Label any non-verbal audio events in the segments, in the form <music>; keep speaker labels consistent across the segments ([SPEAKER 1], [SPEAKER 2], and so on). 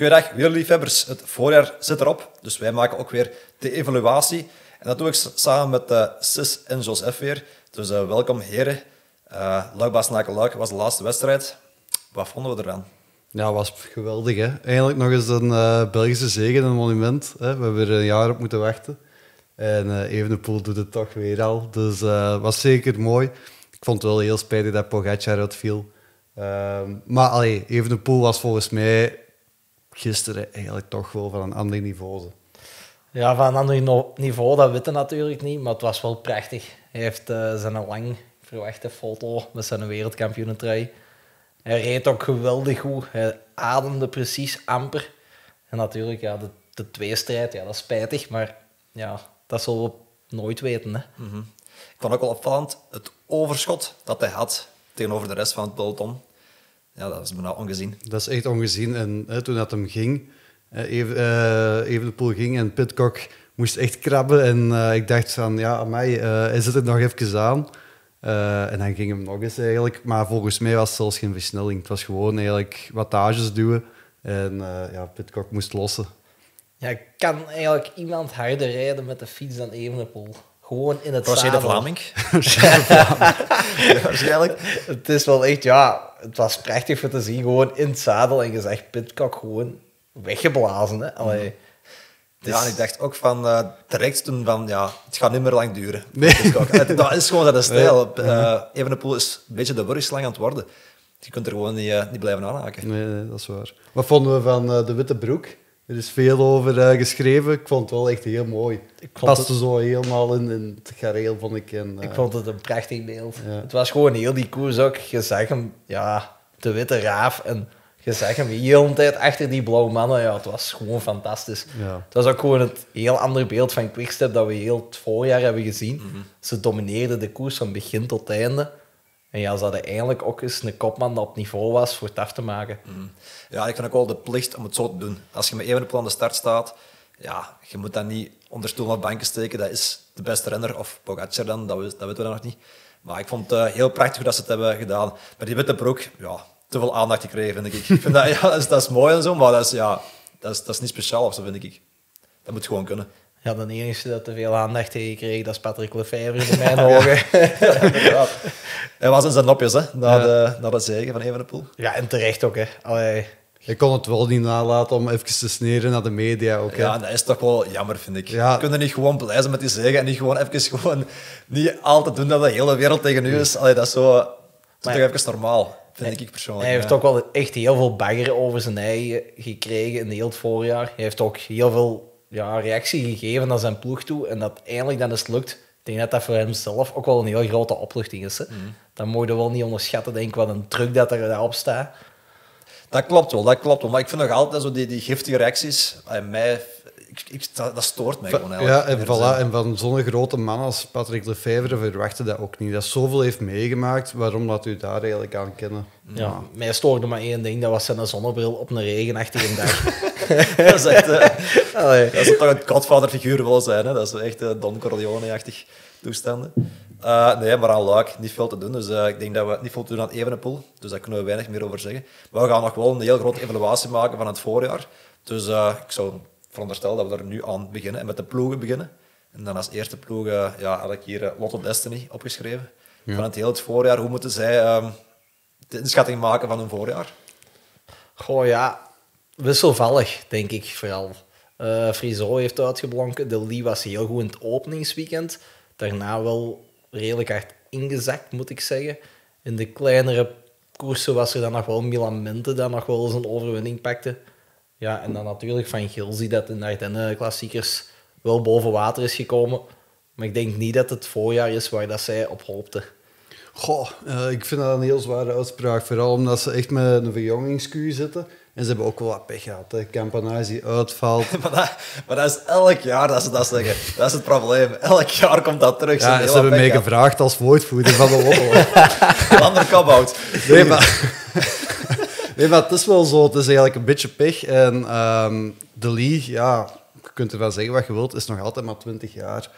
[SPEAKER 1] Goedendag, wielerliefhebbers. Het voorjaar zit erop, dus wij maken ook weer de evaluatie. En dat doe ik samen met uh, Sis en Joseph weer. Dus uh, welkom heren. Uh, Luik was de laatste wedstrijd. Wat vonden we eraan?
[SPEAKER 2] Ja, was geweldig. Hè? Eigenlijk nog eens een Belgische zegen, een monument. Hè? We hebben er een jaar op moeten wachten. En uh, Evenepoel doet het toch weer al. Dus was zeker mooi. Ik vond het wel heel spijtig dat Pogacar uitviel. Ehm, maar allee, Evenepoel was volgens mij gisteren eigenlijk toch wel van een ander niveau.
[SPEAKER 3] Ja, van een ander niveau, dat weten natuurlijk niet. Maar het was wel prachtig. Hij heeft uh, zijn lang verwachte foto met zijn wereldkampioenentrui. Hij reed ook geweldig goed. Hij ademde precies amper. En natuurlijk, ja, de, de tweestrijd, ja, dat is spijtig. Maar ja, dat zullen we nooit weten. Hè.
[SPEAKER 1] Mm -hmm. Ik vond ook wel opvallend het overschot dat hij had tegenover de rest van het peloton. Ja, dat is bijna ongezien.
[SPEAKER 2] Dat is echt ongezien. En hè, toen dat hem ging, even, uh, Evenepoel ging en Pitcock moest echt krabben. En uh, ik dacht van, ja, uh, hij zit er nog even aan. Uh, en dan ging hem nog eens eigenlijk. Maar volgens mij was het zelfs geen versnelling. Het was gewoon eigenlijk wattages duwen. En uh, ja, Pitcock moest lossen.
[SPEAKER 3] Ja, kan eigenlijk iemand harder rijden met de fiets dan Evenepoel? Gewoon in het zadel.
[SPEAKER 1] de Vlaming. <laughs>
[SPEAKER 3] ja, waarschijnlijk. Het is wel echt, ja, het was prachtig voor te zien. Gewoon in het zadel en gezegd, Pitcock gewoon weggeblazen. Hè? Allee.
[SPEAKER 1] Ja, en ik dacht ook van uh, direct toen van ja, het gaat niet meer lang duren. Nee. <laughs> dat is gewoon zijn stijl. Nee. Uh, Evenepoel is een beetje de wurgslang aan het worden. Je kunt er gewoon niet, uh, niet blijven aanhaken.
[SPEAKER 2] Nee, nee, dat is waar. Wat vonden we van de witte broek? Er is veel over geschreven. Ik vond het wel echt heel mooi. Ik paste het... zo helemaal in, in het gareel, vond ik. En,
[SPEAKER 3] ik vond het een prachtig beeld. Ja. Het was gewoon heel die koers ook. Je zag hem, ja, de witte raaf en je zag hem de hele tijd achter die blauwe mannen. Ja, het was gewoon fantastisch.
[SPEAKER 2] Ja.
[SPEAKER 3] Het was ook gewoon het heel andere beeld van Quickstep dat we heel het voorjaar hebben gezien. Mm -hmm. Ze domineerden de koers van begin tot einde. En ja, ze hadden eigenlijk ook eens een kopman dat op niveau was voor het af te maken.
[SPEAKER 1] Mm. Ja, ik vind ook wel de plicht om het zo te doen. Als je met Evenepoel aan de start staat, ja, je moet dat niet onder stoel of banken steken. Dat is de beste renner, of Pogacar dan, dat, weten we dan nog niet. Maar ik vond het uh, heel prachtig dat ze het hebben gedaan. Maar die witte broek, ja, te veel aandacht gekregen, vind ik. Ik vind dat, <laughs> ja, dat, is, dat is mooi en zo, maar dat is, ja, dat is, dat is niet speciaal of zo, vind ik. Dat moet gewoon kunnen.
[SPEAKER 3] Ja, de enige dat te veel aandacht heeft gekregen, dat is Patrick Lefevre in <laughs> mijn ogen.
[SPEAKER 1] ja, Hij was in zijn nopjes, hè, na, ja. de, na de zegen van Evenepoel.
[SPEAKER 3] Ja, en terecht ook, hè. Allee.
[SPEAKER 2] Je kon het wel niet nalaten om even te sneren naar de media ook. Hè?
[SPEAKER 1] Ja, dat is toch wel jammer, vind ik. Ja. Je kunt er niet gewoon blij zijn met die zegen en niet gewoon even gewoon niet altijd doen dat de hele wereld tegen u is. Allee, dat is zo... Dat is toch even normaal, vind
[SPEAKER 3] hij,
[SPEAKER 1] ik persoonlijk.
[SPEAKER 3] Hij heeft
[SPEAKER 1] ja.
[SPEAKER 3] ook wel echt heel veel bagger over zijn eigen gekregen in heel het voorjaar. Hij heeft ook heel veel ja, reactie gegeven naar zijn ploeg toe. En dat eindelijk dan eens lukt. Ik denk dat dat voor hemzelf ook wel een heel grote opluchting is. Hè.
[SPEAKER 1] Mm.
[SPEAKER 3] Dat moet je wel niet onderschatten, denk ik, wat een druk dat er daarop staat.
[SPEAKER 1] Dat klopt wel, dat klopt wel. Maar ik vind nog altijd zo die, die giftige reacties. En mij, ik, ik, dat, dat stoort mij gewoon
[SPEAKER 2] Ja, en, voilà, en van zo'n grote man als Patrick Lefevre verwachten dat ook niet. Dat zoveel heeft meegemaakt, waarom laat u daar eigenlijk aan kennen?
[SPEAKER 3] Ja, ja. mij stoorde maar één ding, dat was zijn zonnebril op een regenachtige dag. <laughs>
[SPEAKER 1] dat is echt... Uh, dat zou toch een godvaderfiguur wel zijn, hè? Dat is echt uh, Don Corleone-achtig toestanden. Uh, nee, maar aan Luik niet veel te doen. Dus uh, ik denk dat we niet veel te doen aan Evenepoel. Dus daar kunnen we weinig meer over zeggen. Maar we gaan nog wel een heel grote evaluatie maken van het voorjaar. Dus uh, ik zou veronderstellen dat we er nu aan beginnen en met de ploegen beginnen. En dan als eerste ploeg ja, had ik hier Lotto Destiny opgeschreven. Ja. Van het heel het voorjaar, hoe moeten zij um, de inschatting maken van hun voorjaar?
[SPEAKER 3] Goh, ja, wisselvallig, denk ik vooral. Uh, Friso heeft uitgeblonken. De Lee was heel goed in het openingsweekend. Daarna wel redelijk hard ingezakt, moet ik zeggen. In de kleinere koersen was er dan nog wel Milan Mente dat nog wel eens een overwinning pakte. Ja, en dan natuurlijk van Gilsi dat in de Ardennen klassiekers wel boven water is gekomen. Maar ik denk niet dat het voorjaar is waar dat zij op hoopte.
[SPEAKER 2] Goh, uh, ik vind dat een heel zware uitspraak. Vooral omdat ze echt met een verjongingskuur zitten. En ze hebben ook wel wat pech gehad. Hè. Campanasi uitvalt. <laughs>
[SPEAKER 1] maar, dat, maar dat is elk jaar dat ze dat zeggen. Dat is het probleem. Elk jaar komt dat terug.
[SPEAKER 2] Ja, ze hebben mij gevraagd als woordvoerder van de <laughs> Lotto. Nee, maar... <laughs> nee, maar het is wel zo. Het is eigenlijk een beetje pech. En um, de Lee, ja, je kunt ervan zeggen wat je wilt, is nog altijd maar 20 jaar.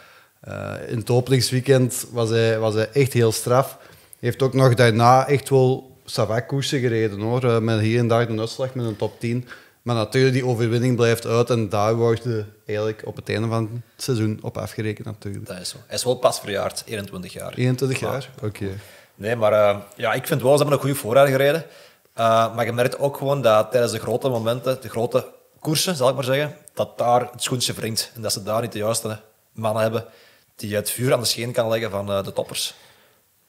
[SPEAKER 2] Uh, in het openingsweekend was hij, was hij echt heel straf. Hij heeft ook nog daarna echt wel Savak-koersen gereden hoor. Uh, met hier en daar een uitslag met een top 10. Maar natuurlijk, die overwinning blijft uit en daar wordt eigenlijk op het einde van het seizoen op afgerekend natuurlijk.
[SPEAKER 1] Dat is zo. Hij is wel pas verjaard, 21 jaar.
[SPEAKER 2] 21 jaar? Oké.
[SPEAKER 1] Nee, maar uh, ja, ik vind wel, ze hebben een goede voorraad gereden. Uh, maar je merkt ook gewoon dat tijdens de grote momenten, de grote koersen, zal ik maar zeggen, dat daar het schoentje wringt. En dat ze daar niet de juiste mannen hebben die het vuur aan de scheen kan leggen van uh, de toppers.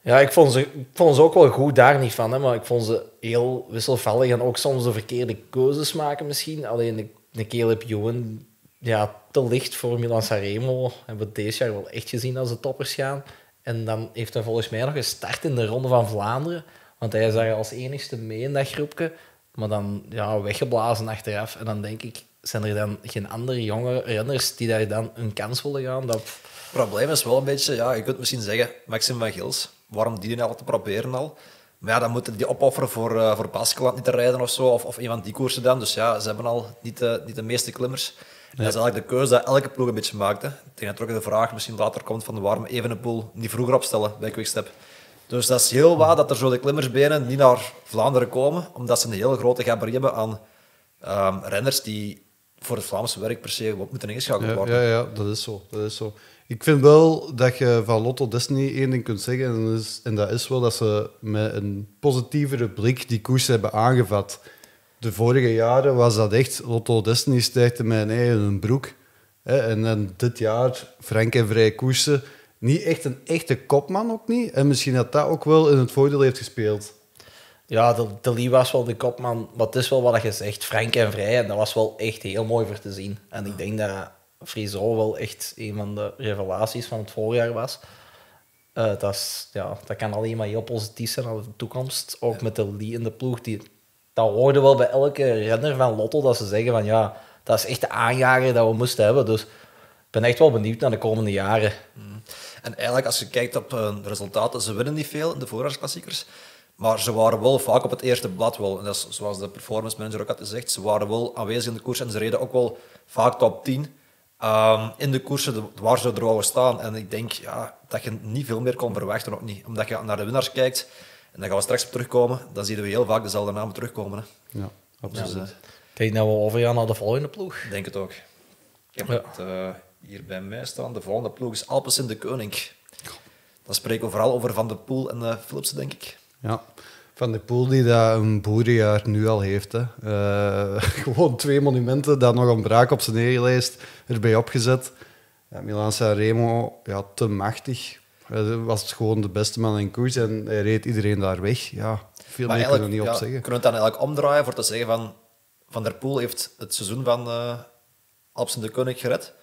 [SPEAKER 3] Ja, ik vond, ze, ik vond ze ook wel goed daar niet van, hè, maar ik vond ze heel wisselvallig en ook soms de verkeerde keuzes maken misschien. Alleen de, de Caleb Ewan, ja, te licht voor Milan Sanremo, hebben we deze jaar wel echt gezien als de toppers gaan. En dan heeft hij volgens mij nog gestart in de Ronde van Vlaanderen, want hij zag als enigste mee in dat groepje, maar dan ja, weggeblazen achteraf. En dan denk ik, zijn er dan geen andere jonge renners die daar dan een kans willen gaan? Dat...
[SPEAKER 1] Het probleem is wel een beetje, ja, je kunt misschien zeggen, Maxim van Gils waarom die al te proberen al? Maar ja, dan moeten die opofferen voor, uh, voor Baskeland niet te rijden of zo, of, of een van die koersen dan. Dus ja, ze hebben al niet de, niet de meeste klimmers. En dat is eigenlijk de keuze dat elke ploeg een beetje maakt. Hè. Ik denk dat er ook de vraag misschien later komt van waarom Evenepoel niet vroeger opstellen bij Quickstep. Dus dat is heel waar dat er zo de klimmersbenen niet naar Vlaanderen komen, omdat ze een heel grote gabarit hebben aan um, renners die voor het Vlaamse werk per se moeten ingeschakeld worden.
[SPEAKER 2] Ja, ja, ja, dat is zo. Dat is zo. Ik vind wel dat je van Lotto Destiny één ding kunt zeggen. En dat, is, en dat is wel dat ze met een positievere blik die koers hebben aangevat. De vorige jaren was dat echt Lotto Destiny stijgde met een een broek. En dan dit jaar Frank en Vrij koersen. Niet echt een echte kopman ook niet. En misschien dat dat ook wel in het voordeel heeft gespeeld.
[SPEAKER 3] Ja, de, de Lee was wel de kopman. Maar het is wel wat je zegt, Frank en Vrij. En dat was wel echt heel mooi voor te zien. En ik denk dat Friso wel echt een van de revelaties van het voorjaar was. Uh, dat, is, ja, dat kan alleen maar heel positief zijn naar de toekomst. Ook met de Lee in de ploeg. Die, dat hoorde wel bij elke renner van Lotto dat ze zeggen van ja, dat is echt de aanjager dat we moesten hebben. Dus ik ben echt wel benieuwd naar de komende jaren.
[SPEAKER 1] Mm. En eigenlijk, als je kijkt op de resultaten, ze winnen niet veel in de voorjaarsklassiekers. Maar ze waren wel vaak op het eerste blad wel. En dat is, zoals de performance manager ook had gezegd, ze waren wel aanwezig in de koers en ze reden ook wel vaak top 10. Um, in de koersen waar ze er staan. En ik denk ja, dat je niet veel meer kon verwachten, ook niet. Omdat je naar de winnaars kijkt, en daar gaan we straks op terugkomen, dan zien we heel vaak dezelfde namen terugkomen. Hè.
[SPEAKER 2] Ja, absoluut. Dus, uh,
[SPEAKER 3] ik denk dat we overgaan naar de volgende ploeg.
[SPEAKER 1] Ik denk het ook. Ik heb het uh, hier bij mij staan. De volgende ploeg is Alpes in de Koning. Dan spreken we vooral over Van der Poel en uh, Philipsen, denk ik.
[SPEAKER 2] Ja. Van de Poel die dat een boerenjaar nu al heeft. Hè. Uh, <laughs> gewoon twee monumenten, dat nog een braak op zijn neerlijst erbij opgezet. Ja, Milan Sanremo, ja, te machtig. Hij was gewoon de beste man in koers en hij reed iedereen daar weg. Ja, veel meer kunnen we niet
[SPEAKER 1] ja,
[SPEAKER 2] op zeggen.
[SPEAKER 1] Kunnen we het dan eigenlijk omdraaien voor te zeggen van Van der Poel heeft het seizoen van uh, Alpsen de Koning gered?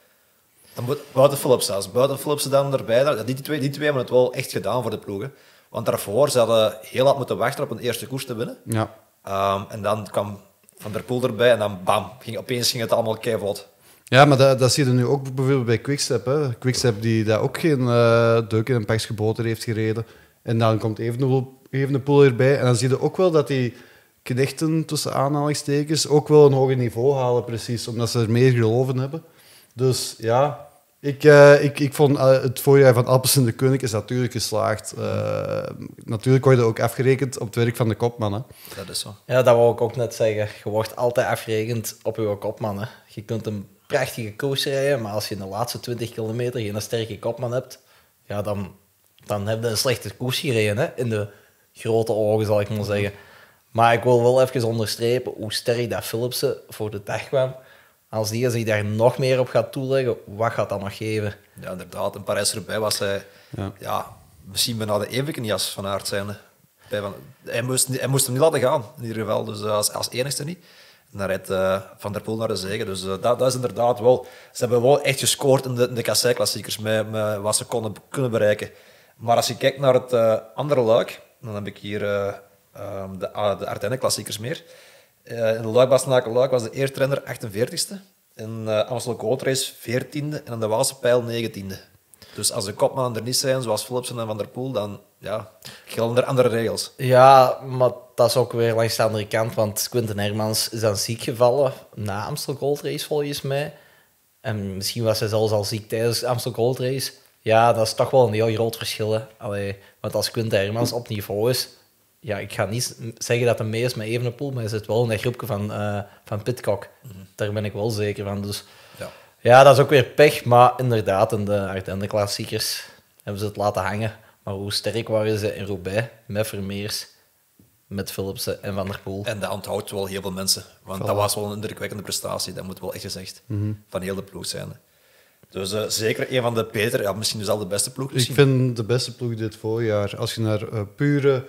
[SPEAKER 1] Dan moet, Philips zelfs. Buiten Philips dan erbij. Die, twee, die twee hebben het wel echt gedaan voor de ploegen. Want daarvoor ze hadden heel wat moeten wachten op een eerste koers te winnen.
[SPEAKER 2] Ja.
[SPEAKER 1] Um, en dan kwam Van der Poel erbij en dan bam, ging, opeens ging het allemaal keivot.
[SPEAKER 2] Ja, maar dat, dat zie je nu ook bijvoorbeeld bij Quickstep. Hè. Quickstep die daar ook geen uh, deuk in een pakje geboten heeft gereden. En dan komt Evenepoel erbij. En dan zie je ook wel dat die knechten, tussen aanhalingstekens, ook wel een hoger niveau halen precies. Omdat ze er meer geloven hebben. Dus ja, ik, uh, ik, ik vond uh, het voorjaar van Alpes in de Koning is natuurlijk geslaagd. Uh, natuurlijk word je ook afgerekend op het werk van de kopman. Hè.
[SPEAKER 1] Dat is zo.
[SPEAKER 3] Ja, dat wou ik ook net zeggen. Je wordt altijd afgerekend op je kopman. Hè. Je kunt een prachtige koers rijden, maar als je in de laatste 20 kilometer geen sterke kopman hebt, ja, dan, dan heb je een slechte koers gereden. Hè. In de grote ogen, zal ik maar zeggen. Maar ik wil wel even onderstrepen hoe sterk dat Philipsen voor de dag kwam. Als die zich daar nog meer op gaat toeleggen, wat gaat dat nog geven?
[SPEAKER 1] Ja, inderdaad. In Parijs erbij was hij ja. ja misschien bijna de evenkenjas van aard zijn. Van, hij, moest, hij moest hem niet laten gaan, in ieder geval. Dus als, als enigste niet. En dan rijdt uh, Van der Poel naar de zegen. Dus uh, dat, dat, is inderdaad wel... Ze hebben wel echt gescoord in de, in de kassei-klassiekers met, met, wat ze konden kunnen bereiken. Maar als je kijkt naar het uh, andere luik, dan heb ik hier um, de, de Ardennen-klassiekers meer. Uh, in de Luik-Bastenaken-Luik was de eerste renner 48ste. In uh, Amstel Gold Race 14e en in de Waalse Pijl 19e. Dus als de kopmannen er niet zijn, zoals Philipsen en Van der Poel, dan ja, gelden er andere regels.
[SPEAKER 3] Ja, maar dat is ook weer langs de andere kant, want Quinten Hermans is dan ziek gevallen na Amstel Gold Race volgens mij. En misschien was hij zelfs al ziek tijdens de Amstel Gold Race. Ja, dat is toch wel een heel groot verschil. Allee, want als Quinten Hermans op niveau is, ja, ik ga niet zeggen dat hij mee is met Evenepoel, maar hij zit wel in dat groepje van, eh van Pitcock. Daar ben ik wel zeker van. Dus
[SPEAKER 1] Ja.
[SPEAKER 3] ja, dat is ook weer pech, maar inderdaad, in de Ardennen-klassiekers hebben ze het laten hangen. Maar hoe sterk waren ze in Roubaix met Vermeers, met Philipsen en Van der Poel?
[SPEAKER 1] En dat onthoudt wel heel veel mensen. Want dat was wel een indrukwekkende prestatie, dat moet wel echt gezegd. Van heel de ploeg zijn. Dus eh, zeker een van de betere, ja, misschien dus al de beste ploeg.
[SPEAKER 2] Ik vind de beste ploeg dit voorjaar. Als je naar eh, pure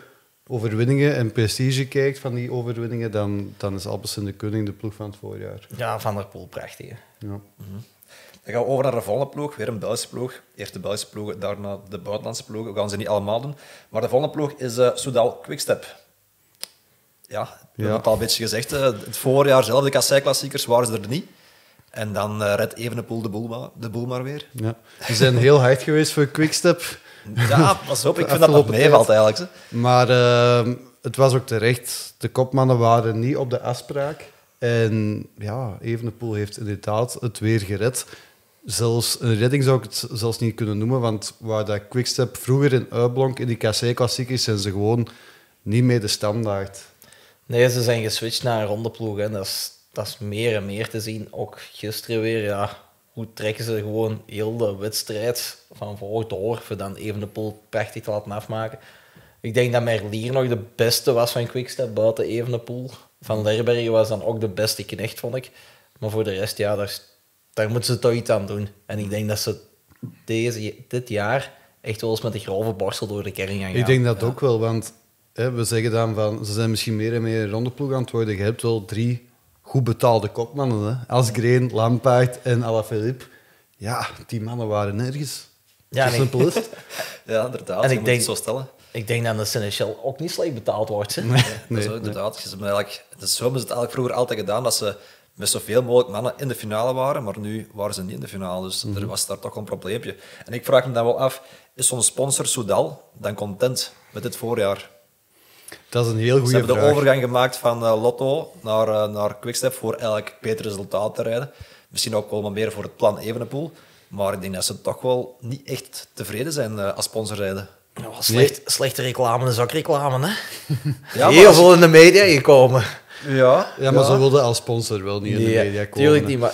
[SPEAKER 2] overwinningen en prestige kijkt van die overwinningen, dan, dan is Alpecin de Koning de ploeg van het voorjaar.
[SPEAKER 3] Ja, Van der Poel, prachtig. hè.
[SPEAKER 2] Ja.
[SPEAKER 1] Dan gaan we over naar de volgende ploeg, weer een Belgische ploeg. Eerst de Belgische ploeg, daarna de buitenlandse ploeg. We gaan ze niet allemaal doen. Maar de volgende ploeg is eh Soudal Quickstep. Ja, we hebben het al een beetje gezegd. eh, het voorjaar zelf, de kassei-klassiekers, waren ze er niet. En dan eh redt Evenepoel de boel, de boel maar weer.
[SPEAKER 2] Ja. Die zijn heel hard geweest voor Quickstep.
[SPEAKER 1] Ja, pas op, ik vind dat
[SPEAKER 2] Afgelopen
[SPEAKER 1] meevalt eigenlijk.
[SPEAKER 2] Maar ehm, het was ook terecht. De kopmannen waren niet op de afspraak. En ja, Evenepoel heeft inderdaad het weer gered. Zelfs een redding zou ik het zelfs niet kunnen noemen, want waar dat Quickstep vroeger in uitblonk in die KC-klassiekers, zijn ze gewoon niet meer de standaard.
[SPEAKER 3] Nee, ze zijn geswitcht naar een rondeploeg. Hè. Dat, is, dat is meer en meer te zien. Ook gisteren weer, ja. Hoe trekken ze gewoon heel de wedstrijd van voor door, voor dan even de pool prachtig te laten afmaken. Ik denk dat Merlier nog de beste was van Quickstep buiten Evenepoel. Van Lerbergen was dan ook de beste knecht, vond ik. Maar voor de rest, ja, daar, moeten ze toch iets aan doen. En ik denk dat ze deze, dit jaar echt wel eens met de grove borstel door de kern gaan.
[SPEAKER 2] Ik denk dat ook wel, want hè, we zeggen dan van ze zijn misschien meer en meer rondeploeg aan het worden. Je hebt wel drie goed betaalde kopmannen, hè? Asgreen, Lampaard en Alaphilippe. Ja, die mannen waren nergens.
[SPEAKER 3] Ja,
[SPEAKER 2] Zo
[SPEAKER 3] nee.
[SPEAKER 2] simpel is. <laughs>
[SPEAKER 1] Ja, inderdaad.
[SPEAKER 3] En
[SPEAKER 1] je
[SPEAKER 3] ik
[SPEAKER 1] moet
[SPEAKER 3] denk-
[SPEAKER 1] het zo stellen.
[SPEAKER 3] Ik denk dat de Seneschal ook niet slecht betaald wordt. Hè?
[SPEAKER 1] Dat is
[SPEAKER 2] Nee,
[SPEAKER 1] ook inderdaad. Ze hebben eigenlijk, het is zo hebben ze het eigenlijk vroeger altijd gedaan dat ze met zoveel mogelijk mannen in de finale waren, maar nu waren ze niet in de finale. Dus er was daar toch een probleempje. En ik vraag me dan wel af, is zo'n sponsor Soudal dan content met dit voorjaar?
[SPEAKER 2] Dat is een heel
[SPEAKER 1] Ze
[SPEAKER 2] goede
[SPEAKER 1] hebben
[SPEAKER 2] vraag.
[SPEAKER 1] de overgang gemaakt van eh, Lotto naar, eh, naar Quickstep voor eigenlijk beter resultaat te rijden. Misschien ook wel wat meer voor het plan Evenepoel. Maar ik denk dat ze toch wel niet echt tevreden zijn eh, als sponsorrijden.
[SPEAKER 3] Ja, wel slecht, Slechte reclame is ook reclame, hè? <laughs>
[SPEAKER 1] Ja,
[SPEAKER 3] Heel
[SPEAKER 1] als
[SPEAKER 3] veel in de media gekomen.
[SPEAKER 1] Ja,
[SPEAKER 2] Ja, maar ze wilden als sponsor wel niet in de media komen.
[SPEAKER 3] tuurlijk niet, maar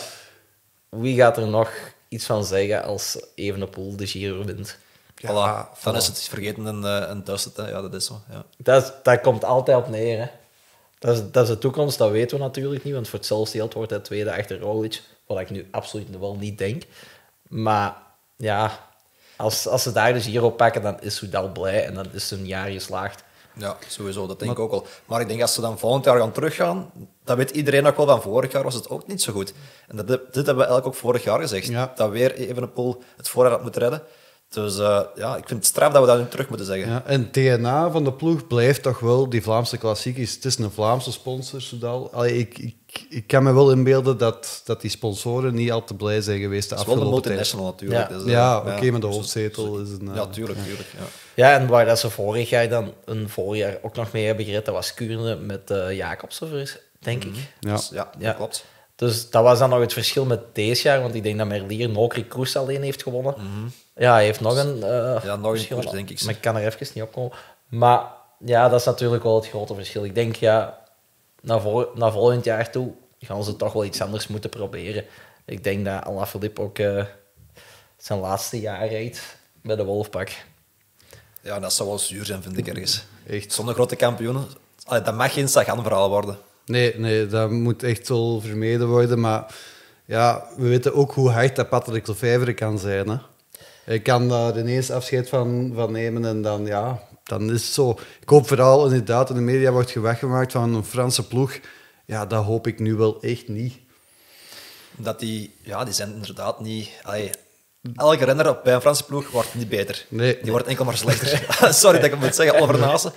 [SPEAKER 3] wie gaat er nog iets van zeggen als Evenepoel de Giro wint?
[SPEAKER 1] Voilà. Dan
[SPEAKER 2] voilà.
[SPEAKER 1] is het vergeten en, uh, en dust het. hè. Ja, dat is zo. Ja.
[SPEAKER 3] Dat, komt altijd op neer, hè? Dat is, dat is de toekomst, dat weten we natuurlijk niet, want voor hetzelfde geld wordt hij tweede achter Roglic, wat ik nu absoluut wel niet denk. Maar ja, als, als ze daar de Giro pakken, dan is Soudal blij en dan is een jaar geslaagd.
[SPEAKER 1] Ja, sowieso, dat denk ik ook al. Maar ik denk als ze dan volgend jaar gaan teruggaan, dat weet iedereen ook wel van vorig jaar was het ook niet zo goed. En dat, dit hebben we eigenlijk ook vorig jaar gezegd.
[SPEAKER 2] Ja.
[SPEAKER 1] Dat weer Evenepoel het voorjaar had moeten redden. Dus eh, ja, ik vind het straf dat we dat nu terug moeten zeggen.
[SPEAKER 2] Ja, en DNA van de ploeg blijft toch wel die Vlaamse klassiekers. Het is een Vlaamse sponsor, Soudal. Allee, ik, ik, ik kan me wel inbeelden dat, dat die sponsoren niet al te blij zijn geweest de
[SPEAKER 1] Het is wel een
[SPEAKER 2] afgelopen tijd.
[SPEAKER 1] multinational natuurlijk.
[SPEAKER 3] Ja.
[SPEAKER 1] dus, eh,
[SPEAKER 2] Ja, oké, maar de
[SPEAKER 1] dus-
[SPEAKER 2] hoofdzetel is een...
[SPEAKER 1] Ja,
[SPEAKER 2] eh,
[SPEAKER 1] tuurlijk, tuurlijk. Ja.
[SPEAKER 3] Ja, en waar dat ze vorig jaar dan een voorjaar ook nog mee hebben gered, dat was Kuurne met eh Jacobsen, denk ik.
[SPEAKER 2] Ja.
[SPEAKER 1] Dus, ja, klopt.
[SPEAKER 3] Dus dat was dan nog het verschil met deze jaar, want ik denk dat Merlier Nokri Kroes alleen heeft gewonnen. Ja, hij heeft nog een... eh,
[SPEAKER 1] Ja, nog een koers, denk ik.
[SPEAKER 3] Maar ik kan er even niet opkomen. Maar ja, dat is natuurlijk wel het grote verschil. Ik denk, ja, naar, vol naar volgend jaar toe gaan ze toch wel iets anders moeten proberen. Ik denk dat Alaphilippe ook eh, zijn laatste jaar rijdt bij de Wolfpack.
[SPEAKER 1] Ja, dat zou wel zuur zijn, vind ik ergens.
[SPEAKER 2] Echt.
[SPEAKER 1] Zonder grote kampioenen, allee, dat mag geen Sagan-verhaal worden.
[SPEAKER 2] Nee, nee, dat moet echt wel vermeden worden. Maar ja, we weten ook hoe hard dat Patrick Lefevre kan zijn. Hè. Hij kan daar ineens afscheid van, van nemen en dan, ja, dan is het zo. Ik hoop vooral inderdaad, in de media wordt weggemaakt van een Franse ploeg. Ja, dat hoop ik nu wel echt niet.
[SPEAKER 1] Dat die, ja, die zijn inderdaad niet... Allee, elke renner bij een Franse ploeg wordt niet beter.
[SPEAKER 2] Nee.
[SPEAKER 1] Die wordt enkel maar slechter. <laughs> Sorry dat ik het moet zeggen, <laughs> Oliver Naassen.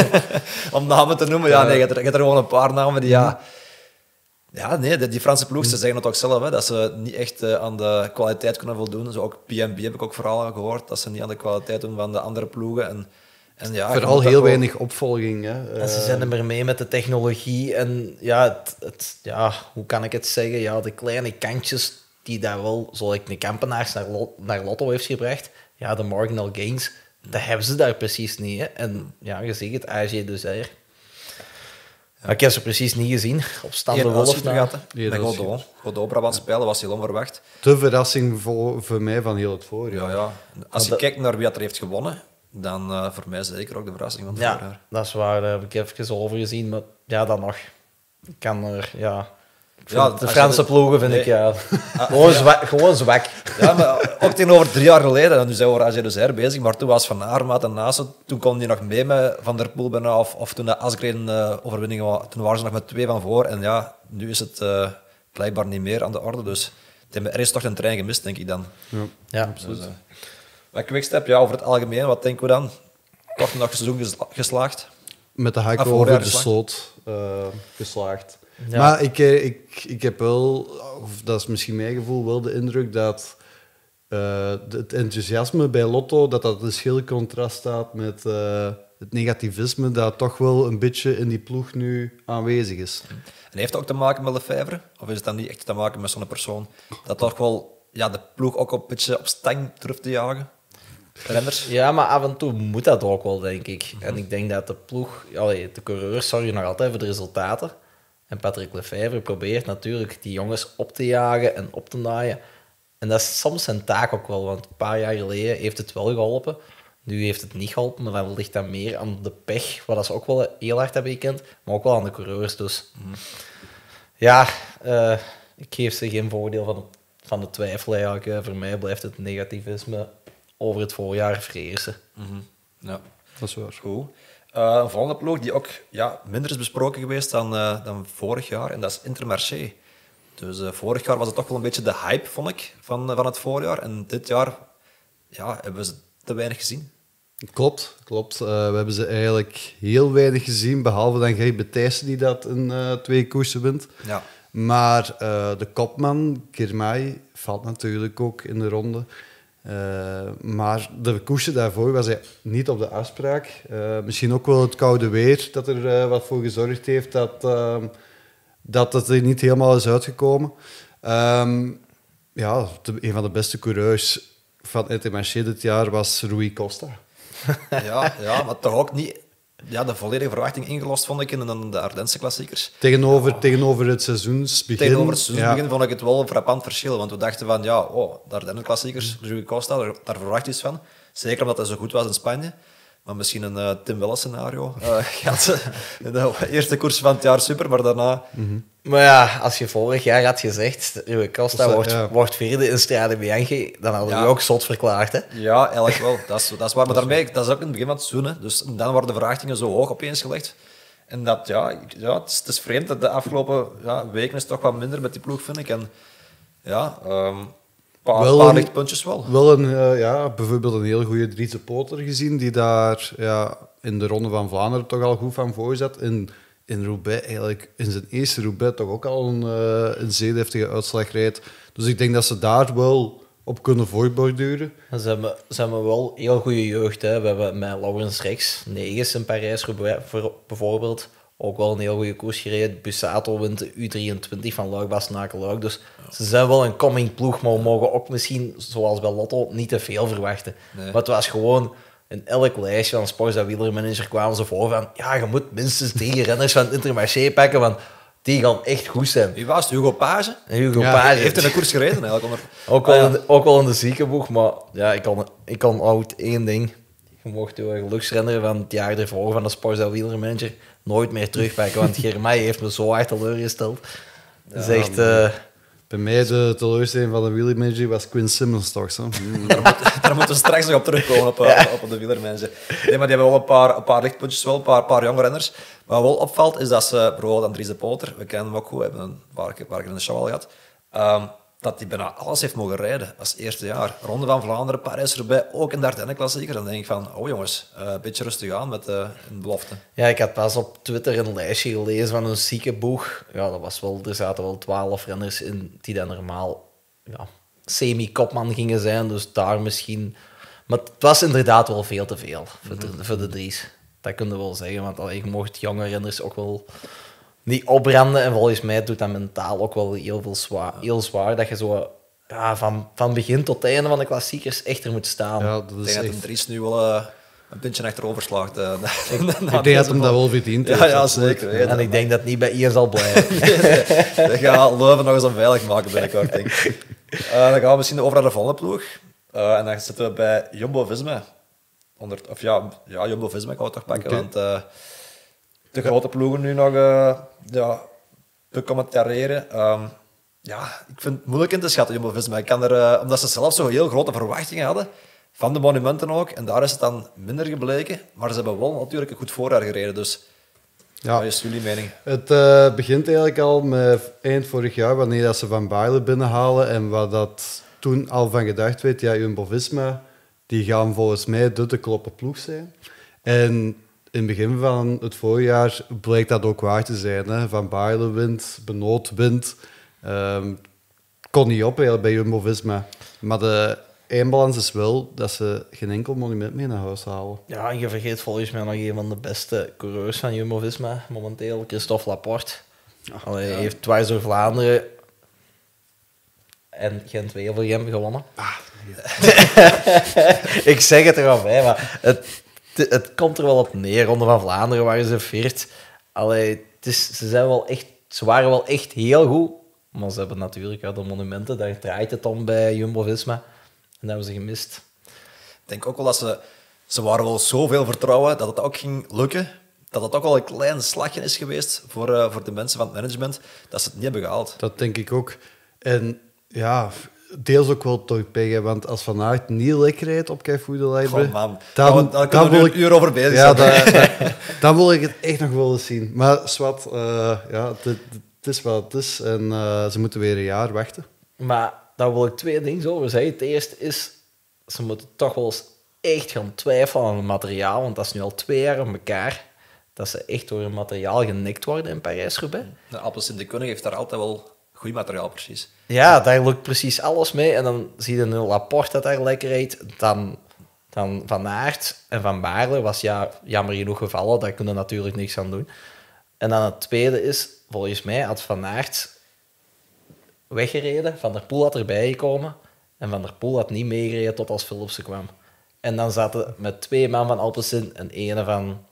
[SPEAKER 1] <laughs> Om namen te noemen, ja, nee, je hebt er, je hebt er gewoon een paar namen die, ja... Ja, nee, die, die Franse ploeg, ze zeggen het ook zelf, hè, dat ze niet echt eh, aan de kwaliteit kunnen voldoen. Zo ook PNB heb ik ook verhalen gehoord, dat ze niet aan de kwaliteit doen van de andere ploegen. En, en ja,
[SPEAKER 2] Vooral heel weinig opvolging. Hè.
[SPEAKER 3] En ze
[SPEAKER 2] Eh,
[SPEAKER 3] zijn er maar mee met de technologie. En ja, het, het- ja, hoe kan ik het zeggen? Ja, de kleine kantjes die daar wel, zoals ik de Kampenaars naar, Lot- naar Lotto heeft gebracht. Ja, de marginal gains, dat hebben ze daar precies niet. Hè. En ja, je ziet het, AG dus daar. Ik heb ze precies niet gezien. Op stand de
[SPEAKER 1] Geen
[SPEAKER 3] Wolf.
[SPEAKER 2] Nee, dat
[SPEAKER 1] Godot. Godot Brabant spelen was heel onverwacht.
[SPEAKER 2] De verrassing voor, voor mij van heel het voorjaar.
[SPEAKER 1] Ja, ja. Als je
[SPEAKER 3] dat-
[SPEAKER 1] kijkt naar wie dat er heeft gewonnen, dan eh, voor mij zeker ook de verrassing van het
[SPEAKER 3] Ja,
[SPEAKER 1] voorjaar.
[SPEAKER 3] dat is waar. Daar heb ik even over gezien. Maar ja, dan nog. Ik kan er, ja...
[SPEAKER 1] Ja,
[SPEAKER 3] de
[SPEAKER 1] als je
[SPEAKER 3] Franse ploegen vind
[SPEAKER 1] Nee.
[SPEAKER 3] ik ja, gewoon, zwak, gewoon zwak.
[SPEAKER 1] Ja, maar <laughs> ook tegenover drie jaar geleden, en nu zijn we AG dus her bezig, maar toen was Van Aermaat en naast het, toen kon hij nog mee met Van der Poel bijna, of, of toen de Asgreen eh overwinning was, toen waren ze nog met twee van voor. En ja, nu is het eh, blijkbaar niet meer aan de orde, dus er is toch een trein gemist, denk ik dan.
[SPEAKER 3] Ja, absoluut.
[SPEAKER 1] Dus, eh, maar Quickstep, ja, over het algemeen, wat denken we dan? Toch nog een seizoen gesla- geslaagd?
[SPEAKER 2] Met de hakken
[SPEAKER 1] voorjaar
[SPEAKER 2] over de
[SPEAKER 1] geslaagd.
[SPEAKER 2] sloot eh, geslaagd.
[SPEAKER 3] Ja.
[SPEAKER 2] Maar ik, eh, ik, ik heb wel, of dat is misschien mijn gevoel, wel de indruk dat eh, het enthousiasme bij Lotto, dat dat een schil contrast staat met eh, het negativisme dat toch wel een beetje in die ploeg nu aanwezig is.
[SPEAKER 1] En heeft dat ook te maken met Lefebvre? Of is het dan niet echt te maken met zo'n persoon? Dat toch wel ja, de ploeg ook een beetje op stang terug te jagen? Renners?
[SPEAKER 3] Ja, maar af en toe moet dat ook wel, denk ik. En ik denk dat de ploeg, allee, de coureurs zorgen nog altijd voor de resultaten. En Patrick Lefevre probeert natuurlijk die jongens op te jagen en op te naaien. En dat is soms zijn taak ook wel, want een paar jaar geleden heeft het wel geholpen. Nu heeft het niet geholpen, maar dan ligt dat meer aan de pech, wat ze ook wel heel hard hebben gekend, maar ook wel aan de coureurs. Dus ja, eh, ik geef ze geen voordeel van de, van de twijfel eigenlijk. Voor mij blijft het negativisme over het voorjaar vrezen.
[SPEAKER 1] Mhm. Ja,
[SPEAKER 2] Dat is waar.
[SPEAKER 1] goed. Eh, een volgende ploeg die ook ja, minder is besproken geweest dan, eh, dan vorig jaar, en dat is Intermarché. Dus eh, vorig jaar was het toch wel een beetje de hype, vond ik, van, van het voorjaar. En dit jaar ja, hebben we ze te weinig gezien.
[SPEAKER 2] Klopt, klopt. Eh, we hebben ze eigenlijk heel weinig gezien, behalve dan Gerrit Betijssen die dat in eh, twee koersen wint.
[SPEAKER 1] Ja.
[SPEAKER 2] Maar eh, de kopman, Kirmay, valt natuurlijk ook in de ronde. Eh, maar de koersen daarvoor was hij niet op de afspraak. Eh, misschien ook wel het koude weer dat er eh, wat voor gezorgd heeft dat, ehm, dat het er niet helemaal is uitgekomen. Ehm, ja, een van de beste coureurs van Intermarché dit jaar was Rui Costa.
[SPEAKER 1] Ja, ja, maar toch ook niet ja, de volledige verwachting ingelost, vond ik, in de, de Ardense klassiekers.
[SPEAKER 2] Tegenover, tegenover het seizoensbegin.
[SPEAKER 1] Tegenover het seizoensbegin
[SPEAKER 2] ja,
[SPEAKER 1] vond ik het wel een frappant verschil. Want we dachten van, ja, oh, de Ardennen klassiekers, Rui Costa, daar, daar verwacht je iets van. Zeker omdat hij zo goed was in Spanje. Maar misschien een eh, Tim Welles scenario. Eh <laughs> gaat ze in de eerste koers van het jaar super, maar daarna...
[SPEAKER 3] Maar ja, als je vorig jaar had gezegd, Rui Costa wordt,
[SPEAKER 2] ja.
[SPEAKER 3] wordt vierde in Strade Bianchi, dan hadden we
[SPEAKER 1] Ja.
[SPEAKER 3] ook zot verklaard. Hè?
[SPEAKER 1] Ja, eigenlijk wel. Dat is, dat is waar. Maar <laughs> daarmee, dat is ook in het begin van het seizoen. Hè. Dus dan worden de verwachtingen zo hoog opeens gelegd. En dat, ja, ja het, is, het is vreemd dat de afgelopen ja, weken is het toch wat minder met die ploeg, vind ik. En ja, ehm, paar,
[SPEAKER 2] Wel
[SPEAKER 1] paar lichtpuntjes wel.
[SPEAKER 2] Wel een, eh, ja, bijvoorbeeld een heel goede Driese Poter gezien, die daar ja, in de Ronde van Vlaanderen toch al goed van voor zat. In, in Roubaix, eigenlijk in zijn eerste Roubaix, toch ook al een, eh, een zeer deftige uitslag rijdt. Dus ik denk dat ze daar wel op kunnen voortborduren.
[SPEAKER 3] En Ze hebben, ze hebben wel heel goede jeugd. Hè. We hebben met Laurens Rex, negens in Parijs-Roubaix voor- bijvoorbeeld, ook wel een heel goede koers gereden. Busato wint de U23 van Luik naar Luik. Dus ze zijn wel een coming ploeg, maar we mogen ook misschien, zoals bij Lotto, niet te veel verwachten.
[SPEAKER 1] Nee.
[SPEAKER 3] Maar het was gewoon... In elk lijstje van Sports en Wielermanager kwamen ze voor van ja, je moet minstens drie renners van het Intermarché pakken, want die gaan echt goed zijn.
[SPEAKER 1] Wie was het? Hugo Page?
[SPEAKER 3] Hugo
[SPEAKER 2] Ja,
[SPEAKER 3] Page.
[SPEAKER 1] Hij heeft in een koers gereden eigenlijk. Onder...
[SPEAKER 3] Ook wel,
[SPEAKER 1] Ah, ja.
[SPEAKER 3] in de, ook wel in de ziekenboeg, maar ja, ik kan, ik kan oud één ding. Je mocht je geluksrenner van het jaar ervoor van de Sporza Wielermanager nooit meer terugpakken, want Germay heeft me zo hard teleurgesteld. Dat is echt... eh,
[SPEAKER 2] Bij mij de teleurstelling van de Willy Manager was Quinn Simmons toch zo. <laughs>
[SPEAKER 1] Daar moeten we straks nog op terugkomen, op, eh, op de wielermensen. Nee, maar die hebben wel een paar, een paar lichtpuntjes, wel, een paar, paar jonge renners. Wat wel opvalt, is dat ze, bijvoorbeeld Andries de Poter, we kennen hem ook goed, we hebben een paar keer, paar keer in de show al gehad, ehm, dat hij bijna alles heeft mogen rijden als eerste jaar. Ronde van Vlaanderen, Parijs erbij, ook in de Ardennen klassieker. Dan denk ik van, oh jongens, eh, een beetje rustig aan met de een belofte.
[SPEAKER 3] ja, ik had pas op Twitter een lijstje gelezen van een ziekenboeg. Ja, dat was wel, er zaten wel twaalf renners in die dan normaal ja, semi-kopman gingen zijn, dus daar misschien... Maar het was inderdaad wel veel te veel voor, de, voor de Dries. Dat kun je wel zeggen, want allee, je mocht jonge renners ook wel niet opbranden. En volgens mij doet dat mentaal ook wel heel, veel zwaar, heel zwaar. Dat je zo ja, van, van begin tot einde van de klassiekers echt er moet staan.
[SPEAKER 2] Ja, dat
[SPEAKER 1] Ik
[SPEAKER 2] is
[SPEAKER 1] denk dat Dries nu wel eh, een puntje achterover slaagt. eh, na- <laughs> na
[SPEAKER 2] Ik denk dat hem dat wel verdient
[SPEAKER 1] Ja, zeker. weten.
[SPEAKER 3] en ik denk dat het niet bij Ier zal blijven. <laughs>
[SPEAKER 1] We gaan Leuven nog eens onveilig maken binnenkort, denk ik. Eh, dan gaan we misschien over naar de volgende ploeg. Eh, en dan zitten we bij Jumbo-Visma. Onder, of ja, ja Jumbo-Visma kan we toch pakken, want eh, de grote ploegen nu nog eh ja. Ehm ja, ik vind het moeilijk in te schatten, Jumbo-Visma. Ik kan er, eh, omdat ze zelf zo heel grote verwachtingen hadden, van de monumenten ook, en daar is het dan minder gebleken. Maar ze hebben wel natuurlijk een goed voorjaar gereden, dus
[SPEAKER 2] Ja.
[SPEAKER 1] wat is jullie mening?
[SPEAKER 2] Het eh, begint eigenlijk al met eind vorig jaar, wanneer dat ze Van Baarle binnenhalen en wat dat toen al van gedacht werd, ja, Jumbo-Visma, die gaan volgens mij de te kloppen ploeg zijn. En in het begin van het voorjaar bleek dat ook waar te zijn. Hè. Van Baarle wint, Benoot wint. Ehm, kon niet op bij Jumbo-Visma. Maar de eindbalans is wel dat ze geen enkel monument meer naar huis halen.
[SPEAKER 3] Ja, en je vergeet volgens mij nog een van de beste coureurs van Jumbo-Visma momenteel, Christophe Laporte. Allee, Hij heeft dwars door Vlaanderen en Gent-Wevelgem gewonnen. <laughs> ik zeg het er al bij, maar het, het, het komt er wel op neer. Ronde van Vlaanderen waren ze veert. Allee, het is, ze, zijn wel echt, ze waren wel echt heel goed, maar ze hebben natuurlijk ja, de monumenten, daar draait het om bij Jumbo-Visma. En dat hebben ze gemist.
[SPEAKER 1] Ik denk ook wel dat ze... Ze waren wel zoveel vertrouwen dat het ook ging lukken. Dat het ook wel een klein slagje is geweest voor, eh, voor de mensen van het management. Dat ze het niet hebben gehaald.
[SPEAKER 2] Dat denk ik ook. En ja, deels ook wel hè, want als Van Aert niet lekker rijdt op Keifoede Library,
[SPEAKER 1] man. Dan- dan
[SPEAKER 2] wil
[SPEAKER 1] er een uur over bezig
[SPEAKER 2] ja, dat- <laughs> dan wil ik het echt nog wel eens zien. Maar zwart, eh, ja, het, is wat het is en eh, ze moeten weer een jaar wachten.
[SPEAKER 3] Maar daar wil ik twee dingen over zeggen. Het eerste is, ze moeten toch wel eens echt gaan twijfelen aan het materiaal, want dat is nu al twee jaar op elkaar dat ze echt door het materiaal genikt worden in Parijs-Roubaix.
[SPEAKER 1] De Appels in de Kunning heeft daar altijd wel goed materiaal, precies.
[SPEAKER 3] Ja, daar lukt precies alles mee. En dan zie je een Laporte dat daar lekker rijdt. Dan, dan Van Aert en Van Baarle was ja, jammer genoeg gevallen. Daar kunnen natuurlijk niks aan doen. En dan het tweede is, volgens mij had Van Aert weggereden. Van der Poel had erbij gekomen. En Van der Poel had niet meegereden tot als Philipsen kwam. En dan zaten met twee man van Alpecin en ene van,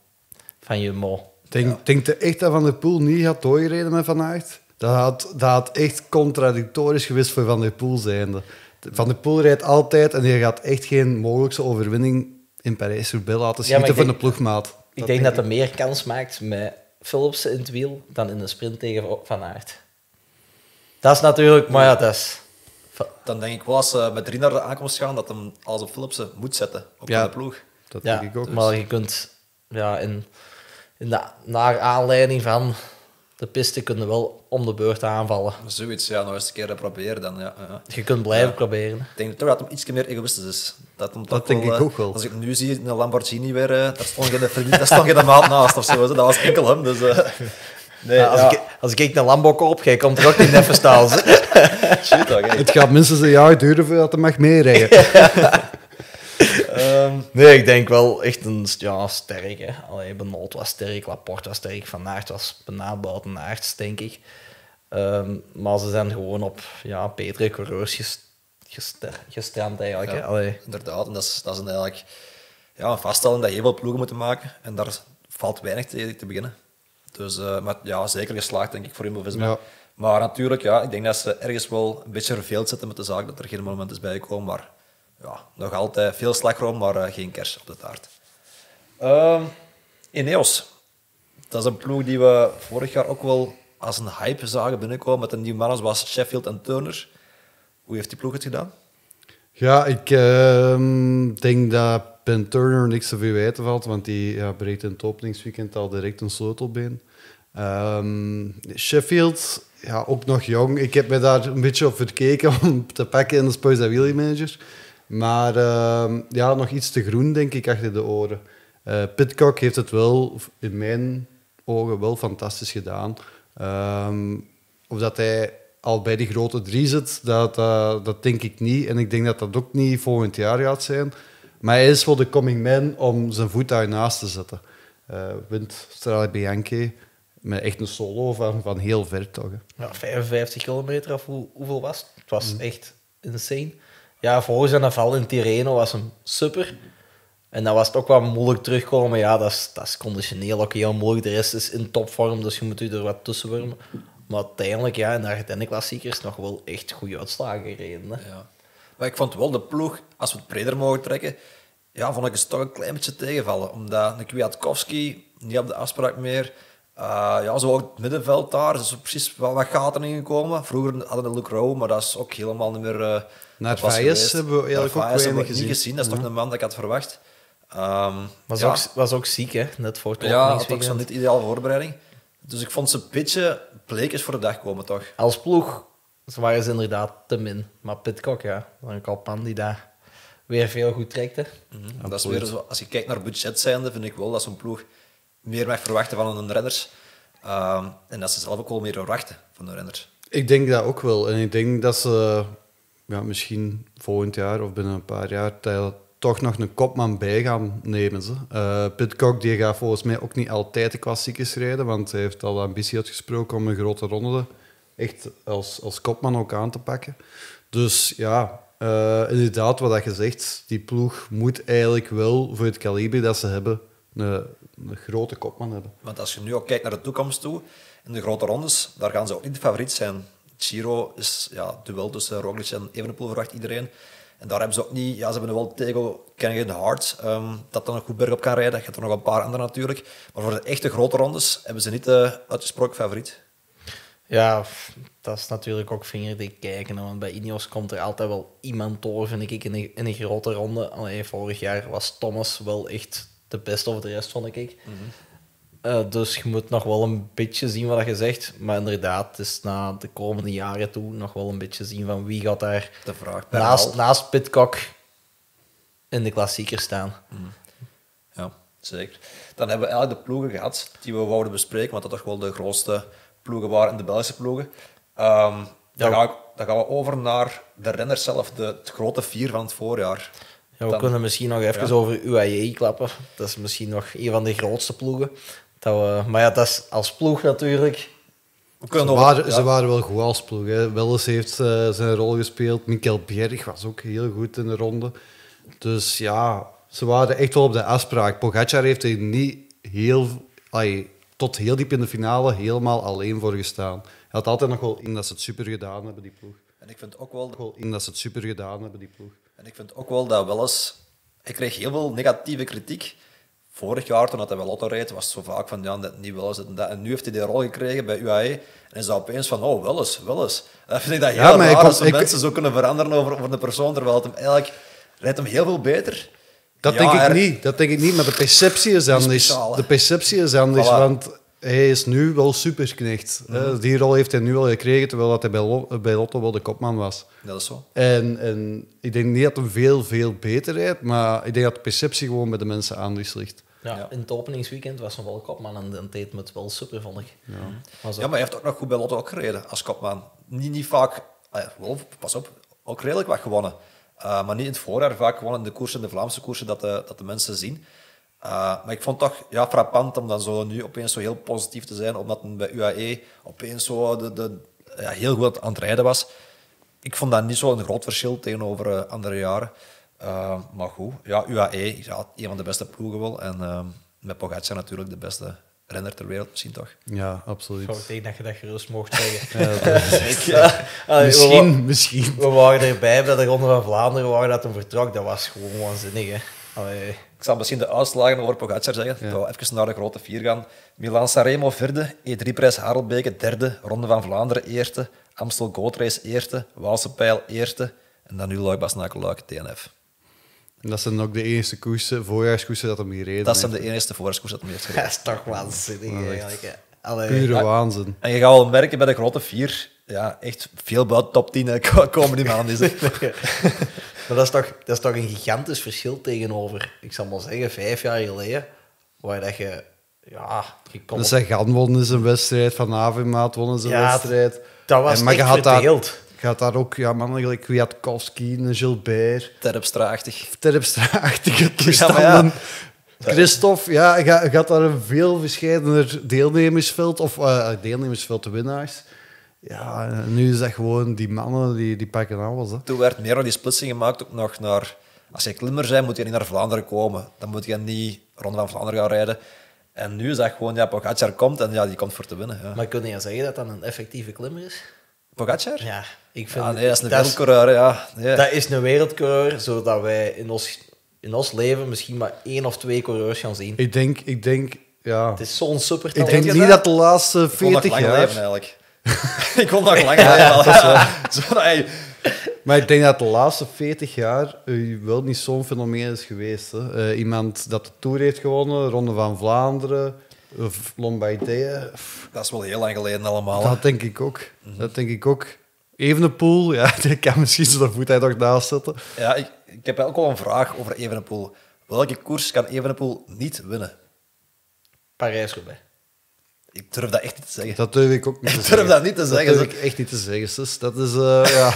[SPEAKER 3] van Jumbo.
[SPEAKER 2] Denk, Denk je echt dat Van der Poel niet had doorgereden met Van Aert? Dat had, dat had echt contradictorisch geweest voor Van der Poel zijnde. Van der Poel rijdt altijd en die gaat echt geen mogelijkse overwinning in Parijs-Roubaix laten schieten van de ploegmaat.
[SPEAKER 3] Ik denk dat hij meer kans maakt met Philipsen in het wiel dan in de sprint tegen Van Aert. Dat is natuurlijk, maar ja, dat is.
[SPEAKER 1] Dan denk ik wel, als ze met drie naar de aankomst gaan, dat hem als een Philipsen moet zetten op
[SPEAKER 2] Ja.
[SPEAKER 1] de ploeg.
[SPEAKER 2] Dat
[SPEAKER 3] Ja,
[SPEAKER 2] denk ik ook.
[SPEAKER 3] maar je kunt, ja, in, in de, naar aanleiding van de piste kunnen wel om de beurt aanvallen.
[SPEAKER 1] Zoiets, ja, nog eens een keer proberen dan. Ja, ja.
[SPEAKER 3] Je kunt blijven proberen.
[SPEAKER 1] Ik denk toch dat hem iets meer egoïstisch is. Dat, hem
[SPEAKER 2] Dat denk
[SPEAKER 1] wel,
[SPEAKER 2] ik
[SPEAKER 1] eh,
[SPEAKER 2] ook wel.
[SPEAKER 1] Als ik nu zie een Lamborghini weer, eh, daar stond geen vriend, daar stond geen maat naast of zo. Dat was enkel hem. Dus, eh, nee,
[SPEAKER 3] Ja, als,
[SPEAKER 1] ja.
[SPEAKER 3] ik, als ik een Lambo koop, jij komt er ook niet even staan. <laughs>
[SPEAKER 2] Het gaat minstens een jaar duren voordat hij mag meerijden. <laughs>
[SPEAKER 1] Ehm,
[SPEAKER 3] Nee, ik denk wel echt een ja, sterk. Hè. Allee, Benoot was sterk, Laporte was sterk, Van Aert was bijna buiten aards, denk ik. Ehm, maar ze zijn gewoon op ja, betere coureurs ges- geste- gestrand eigenlijk.
[SPEAKER 1] Ja. Inderdaad, en dat is, dat is een, eigenlijk ja, een vaststelling dat je heel veel ploegen moeten maken. En daar valt weinig tegen te beginnen. Dus, eh, maar ja, zeker geslaagd, denk ik, voor.
[SPEAKER 2] Ja.
[SPEAKER 1] Maar natuurlijk, ja, ik denk dat ze ergens wel een beetje verveeld zitten met de zaak dat er geen moment is bijgekomen. Maar ja, nog altijd veel slagroom, maar eh, geen kers op de taart. Ehm Ineos. Dat is een ploeg die we vorig jaar ook wel als een hype zagen binnenkomen met een nieuw mannen zoals Sheffield en Turner. Hoe heeft die ploeg het gedaan?
[SPEAKER 2] Ja, ik ehm, denk dat Ben Turner niks te verwijten valt, want die ja, breekt in het openingsweekend al direct een sleutelbeen. Ehm, Sheffield, ja, ook nog jong. Ik heb me daar een beetje op verkeken om te pakken in de Sports Wheelie Manager. Maar ehm, ja, nog iets te groen, denk ik, achter de oren. Eh Pitcock heeft het wel, in mijn ogen, wel fantastisch gedaan. Ehm, of dat hij al bij die grote drie zit, dat, dat, dat denk ik niet. En ik denk dat dat ook niet volgend jaar gaat zijn. Maar hij is wel de coming man om zijn voet daarnaast te zetten. Eh wint Strade Bianchi met echt een solo van, van heel ver toch. hè.
[SPEAKER 3] Ja, 55 kilometer of hoe, hoeveel was het? Het was echt insane. Ja, volgens een val in Tirreno was hem super. En dan was het ook wel moeilijk terugkomen. Ja, dat is, dat is conditioneel ook heel moeilijk. De rest is in topvorm, dus je moet u er wat tussen wormen. Maar uiteindelijk, ja, in de Ardennen-klassiekers nog wel echt goede uitslagen gereden. Hè.
[SPEAKER 1] Ja. Maar ik vond wel de ploeg, als we het breder mogen trekken, ja, vond ik het toch een klein beetje tegenvallen. Omdat een Kwiatkowski niet op de afspraak meer. Uh, ja, zo ook het middenveld daar, is precies wel wat gaten ingekomen. Vroeger hadden we Luke Rowe, maar dat is ook helemaal niet meer... Uh,
[SPEAKER 2] Naar Vaes hebben we eigenlijk ook
[SPEAKER 1] weinig gezien. Niet gezien. Dat is toch een man dat ik had verwacht. Um,
[SPEAKER 3] was,
[SPEAKER 1] ja.
[SPEAKER 3] ook, was ook ziek, hè? Net voor het
[SPEAKER 1] Ja, had ook zo'n niet ideale voorbereiding. Dus ik vond ze pitje bleek eens voor de dag komen, toch?
[SPEAKER 3] Als ploeg ze waren ze inderdaad te min. Maar Pitcock, ja, een Kalpan die daar weer veel goed trekt. Hè.
[SPEAKER 1] Mm -hmm. dat is weer zo, als je kijkt naar budget zijnde, vind ik wel dat zo'n ploeg meer mag verwachten van hun renners. Uh, en dat ze zelf ook wel meer verwachten van de renners.
[SPEAKER 2] Ik denk dat ook wel. En ik denk dat ze ja, misschien volgend jaar of binnen een paar jaar toch nog een kopman bij gaan nemen. Ze. Uh, Pitcock die gaat volgens mij ook niet altijd de klassiekers rijden, want hij heeft al ambitie uitgesproken om een grote ronde echt als, als kopman ook aan te pakken. Dus ja, uh, inderdaad, wat je zegt, die ploeg moet eigenlijk wel voor het kaliber dat ze hebben een, een grote kopman hebben.
[SPEAKER 1] Want als je nu ook kijkt naar de toekomst toe, in de grote rondes, daar gaan ze ook niet de favoriet zijn. Giro is ja, duel tussen Roglic en Evenepoel verwacht iedereen. En daar hebben ze ook niet... Ja, ze hebben wel Tego, Kengen Hart, um, dat dan een goed berg op kan rijden. Je hebt er nog een paar anderen natuurlijk. Maar voor de echte grote rondes hebben ze niet de uitgesproken favoriet.
[SPEAKER 3] Ja, dat is natuurlijk ook vingerdik kijken. Want bij Ineos komt er altijd wel iemand door, vind ik, in een, in een grote ronde. Allee, vorig jaar was Thomas wel echt de beste over de rest, vond ik. Mm -hmm. Uh, dus je moet nog wel een beetje zien wat je zegt. Maar inderdaad, het is na de komende jaren toe nog wel een beetje zien van wie gaat daar
[SPEAKER 1] de vraag
[SPEAKER 3] naast, naast Pitcock in de klassieker staan.
[SPEAKER 1] Mm. Ja, zeker. Dan hebben we eigenlijk de ploegen gehad die we wouden bespreken, want dat toch wel de grootste ploegen waren in de Belgische ploegen. Um, dan, ga ik, dan, gaan we over naar de renners zelf, de, het grote vier van het voorjaar.
[SPEAKER 3] Ja, we
[SPEAKER 1] dan,
[SPEAKER 3] kunnen misschien nog even ja. over UAE klappen. Dat is misschien nog een van de grootste ploegen. Dat we, maar ja, dat is als ploeg natuurlijk.
[SPEAKER 2] Ze, waren, ja. ze waren wel goed als ploeg. Hè. Welles heeft uh, zijn rol gespeeld. Mikkel Bjerg was ook heel goed in de ronde. Dus ja, ze waren echt wel op de afspraak. Pogacar heeft er niet heel... Ay, tot heel diep in de finale helemaal alleen voor gestaan. Hij had altijd nog wel in dat ze het super gedaan hebben, die ploeg.
[SPEAKER 1] En ik vind ook wel,
[SPEAKER 2] in dat ze het super gedaan hebben, die ploeg.
[SPEAKER 1] En ik vind ook wel dat wel eens... Ik kreeg heel veel negatieve kritiek. Vorig jaar, toen hij wel Lotto reed, was het zo vaak van, ja, dat niet wel eens en dat. En nu heeft hij die rol gekregen bij UAE. En is dat opeens van, oh, wel eens, wel eens. Dat vind ik dat heel ja, raar, als ik, mensen zo kunnen veranderen over, over de persoon, terwijl het hem eigenlijk... Rijdt hem heel veel beter.
[SPEAKER 2] Dat
[SPEAKER 1] ja,
[SPEAKER 2] denk ik
[SPEAKER 1] er,
[SPEAKER 2] niet. Dat denk ik niet, maar de perceptie is anders.
[SPEAKER 1] Speciaal,
[SPEAKER 2] de perceptie is anders,
[SPEAKER 1] Voilà.
[SPEAKER 2] want hij is nu wel superknecht.
[SPEAKER 1] Mhm.
[SPEAKER 2] Mm Die rol heeft hij nu al gekregen, terwijl dat hij bij, Lo bij Lotto wel de kopman was.
[SPEAKER 1] Dat is zo.
[SPEAKER 2] En, en ik denk niet dat hij veel, veel beter rijdt, maar ik denk dat de perceptie gewoon bij de mensen anders ligt.
[SPEAKER 3] Ja,
[SPEAKER 1] Ja.
[SPEAKER 3] In het openingsweekend was nog wel kopman en deed het wel super, vond ik. Maar zo-
[SPEAKER 1] Ja, maar hij heeft ook nog goed bij Lotto ook gereden als kopman. Niet, niet vaak, ah ja, wel, pas op, ook redelijk wat gewonnen. Uh, maar niet in het voorjaar, vaak gewoon in de koersen, de Vlaamse koersen, dat de, dat de mensen zien. Uh, maar ik vond het toch ja, frappant om dan zo nu opeens zo heel positief te zijn, omdat hij bij UAE opeens zo de, de, ja, heel goed aan het rijden was. Ik vond dat niet zo'n groot verschil tegenover uh, andere jaren. Uh, maar goed, ja, UAE, ja, een van de beste ploegen wel. En uh, met Pogacar natuurlijk de beste renner ter wereld, misschien toch.
[SPEAKER 2] Ja, absoluut.
[SPEAKER 3] Ik denk dat je dat gerust mocht zeggen. <laughs>
[SPEAKER 2] Ja, dat-
[SPEAKER 3] Ik, <laughs> ja, allee, we,
[SPEAKER 2] misschien, misschien.
[SPEAKER 3] we waren erbij bij de Ronde van Vlaanderen, waar dat hem vertrok. Dat was gewoon waanzinnig, hè. Allee.
[SPEAKER 1] Ik zal misschien de uitslagen over Pogacar zeggen.
[SPEAKER 2] Ja.
[SPEAKER 1] Even naar de grote vier gaan. Milan-Sanremo vierde, E3-prijs Harelbeke derde, Ronde van Vlaanderen eerste, Amstel Gold Race eerste, Waalse Pijl eerste en dan nu Luik Basnakel Luik TNF.
[SPEAKER 2] En dat zijn ook de enige koersen, voorjaarskoersen dat hem gereden
[SPEAKER 1] Dat zijn de enigste voorskoers dat hem heeft
[SPEAKER 3] Dat
[SPEAKER 1] gereden.
[SPEAKER 3] is toch waanzinnig, eigenlijk. Allee.
[SPEAKER 2] Pure
[SPEAKER 1] Ja.
[SPEAKER 2] waanzin.
[SPEAKER 1] En je gaat wel merken bij de grote vier, ja, echt veel buiten top 10 hè, <laughs> komen die maanden. <laughs>
[SPEAKER 3] Maar dat is, toch, dat is toch een gigantisch verschil tegenover, ik zal maar zeggen, vijf jaar geleden, waar dat je, ja, je kon
[SPEAKER 2] Dus
[SPEAKER 3] op-
[SPEAKER 2] gaan wonnen zijn wedstrijd, Van Avermaat wonnen zijn
[SPEAKER 3] Ja,
[SPEAKER 2] wedstrijd.
[SPEAKER 3] dat was
[SPEAKER 2] En- maar
[SPEAKER 3] echt
[SPEAKER 2] je had daar,
[SPEAKER 3] verdeeld.
[SPEAKER 2] je had daar ook ja, mannen gelijk Kwiatkowski, een Gilbert,
[SPEAKER 1] Terpstra-achtig.
[SPEAKER 2] Terpstra-achtige
[SPEAKER 1] Ja,
[SPEAKER 2] toestanden.
[SPEAKER 1] maar
[SPEAKER 2] Christophe, ja, had daar een veel verscheidener deelnemersveld, of eh deelnemersveld, de winnaars. Ja, nu is dat gewoon die mannen die, die pakken alles. Hè.
[SPEAKER 1] Toen werd meer van die splitsing gemaakt ook nog naar... Als je klimmer bent, moet je niet naar Vlaanderen komen. Dan moet je niet rond van Vlaanderen gaan rijden. En nu is dat gewoon, ja, Pogacar komt en ja, die komt voor te winnen. Ja.
[SPEAKER 3] Maar kun je zeggen dat dat een effectieve klimmer is?
[SPEAKER 1] Pogacar?
[SPEAKER 3] Ja, ik vind...
[SPEAKER 1] Ja, nee, dat is een wereldcoureur, ja. Nee.
[SPEAKER 3] Dat is een wereldcoureur, zodat wij in ons, in ons leven misschien maar één of twee coureurs gaan zien.
[SPEAKER 2] Ik denk, ik denk, ja.
[SPEAKER 3] Het is zo'n super
[SPEAKER 2] Ik denk niet
[SPEAKER 1] dat?
[SPEAKER 2] dat de laatste
[SPEAKER 1] Ik kon nog
[SPEAKER 2] 40
[SPEAKER 1] lang
[SPEAKER 2] jaar...
[SPEAKER 1] leven, eigenlijk. <laughs> ik kon lang. <laughs> Zo, zo, dat hij-
[SPEAKER 2] Maar ik denk dat de laatste 40 jaar eh, wel niet zo'n fenomeen is geweest. Hè. Eh, iemand dat de Tour heeft gewonnen, Ronde van Vlaanderen, of Lombardije. pff,
[SPEAKER 1] dat is wel heel lang geleden allemaal.
[SPEAKER 2] Dat denk ik ook. Dat denk ik ook. Evenepoel, ja, <laughs> die kan misschien zijn voet hij nog naast zetten.
[SPEAKER 1] Ja, ik, ik heb ook wel een vraag over Evenepoel. Welke koers kan Evenepoel niet winnen?
[SPEAKER 3] Parijs-Roubaix.
[SPEAKER 1] Ik durf dat echt niet te zeggen.
[SPEAKER 2] Dat durf ik ook niet <laughs> te
[SPEAKER 1] Ik
[SPEAKER 2] zeggen.
[SPEAKER 1] durf dat niet te zeggen.
[SPEAKER 2] Dat durf ik echt niet te zeggen, sis. Dat is, eh <laughs> ja...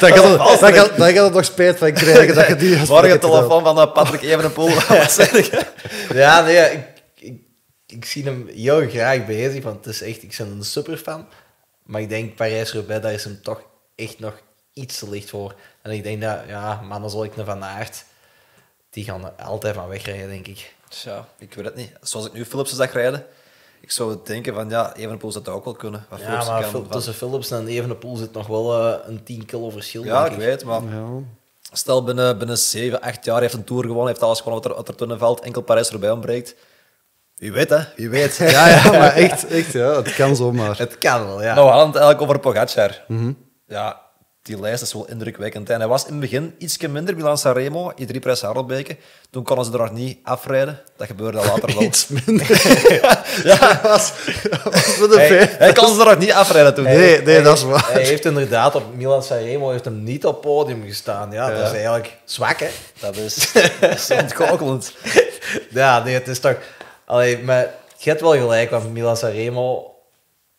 [SPEAKER 2] daar gaat het- gaat- gaat het nog spijt van krijgen dat je die <laughs>
[SPEAKER 1] Morgen telefoon van eh, Patrick Evenepoel.
[SPEAKER 3] Ja, nee, ik, ik, ik zie hem heel graag bezig, want het is echt, ik ben een superfan. Maar ik denk Parijs-Roubaix, daar is hem toch echt nog iets te licht voor. En ik denk dat, ja, mannen zoals ik naar Van Aert, die gaan er altijd van wegrijden, denk ik.
[SPEAKER 1] Tja, ik weet het niet. Zoals ik nu Philipsen zag rijden, ik zou denken van ja, Evenepoel zou dat ook wel kunnen. Wat
[SPEAKER 3] Ja,
[SPEAKER 1] Philipsen
[SPEAKER 3] maar
[SPEAKER 1] kan
[SPEAKER 3] Phil-
[SPEAKER 1] van-
[SPEAKER 3] tussen Philips en Evenepoel zit nog wel eh, een 10 kilo verschil,
[SPEAKER 1] Ja,
[SPEAKER 3] denk
[SPEAKER 1] ik
[SPEAKER 3] ik.
[SPEAKER 1] weet, maar
[SPEAKER 2] Ja.
[SPEAKER 1] stel binnen, binnen 7, 8 jaar heeft een Tour gewonnen, heeft alles gewonnen wat er, wat er tussen valt, enkel Parijs erbij ontbreekt. Wie weet, hè? Wie weet. <laughs>
[SPEAKER 2] Ja, ja, maar echt, echt ja, het kan zomaar.
[SPEAKER 3] Het kan wel, ja.
[SPEAKER 1] Nou, we hadden het eigenlijk over Pogacar. Ja, die lijst is wel indrukwekkend. En hij was in het begin ietsje minder Milan Sanremo, i drie prijs Harelbeke. Toen konden ze er nog niet afrijden. Dat gebeurde later wel. <laughs>
[SPEAKER 2] Iets minder. <laughs> ja, <laughs> was, was met een
[SPEAKER 1] Hij, kon ze er nog niet afrijden toen.
[SPEAKER 2] Nee, nee,
[SPEAKER 3] Hij-
[SPEAKER 2] dat is waar.
[SPEAKER 3] Hij heeft inderdaad op Milan Sanremo heeft hem niet op podium gestaan. Ja, dat is eigenlijk zwak, hè?
[SPEAKER 1] Dat is, dat is.
[SPEAKER 3] Ja, nee, het is toch... Allee, maar je hebt wel gelijk, want Milan Sanremo,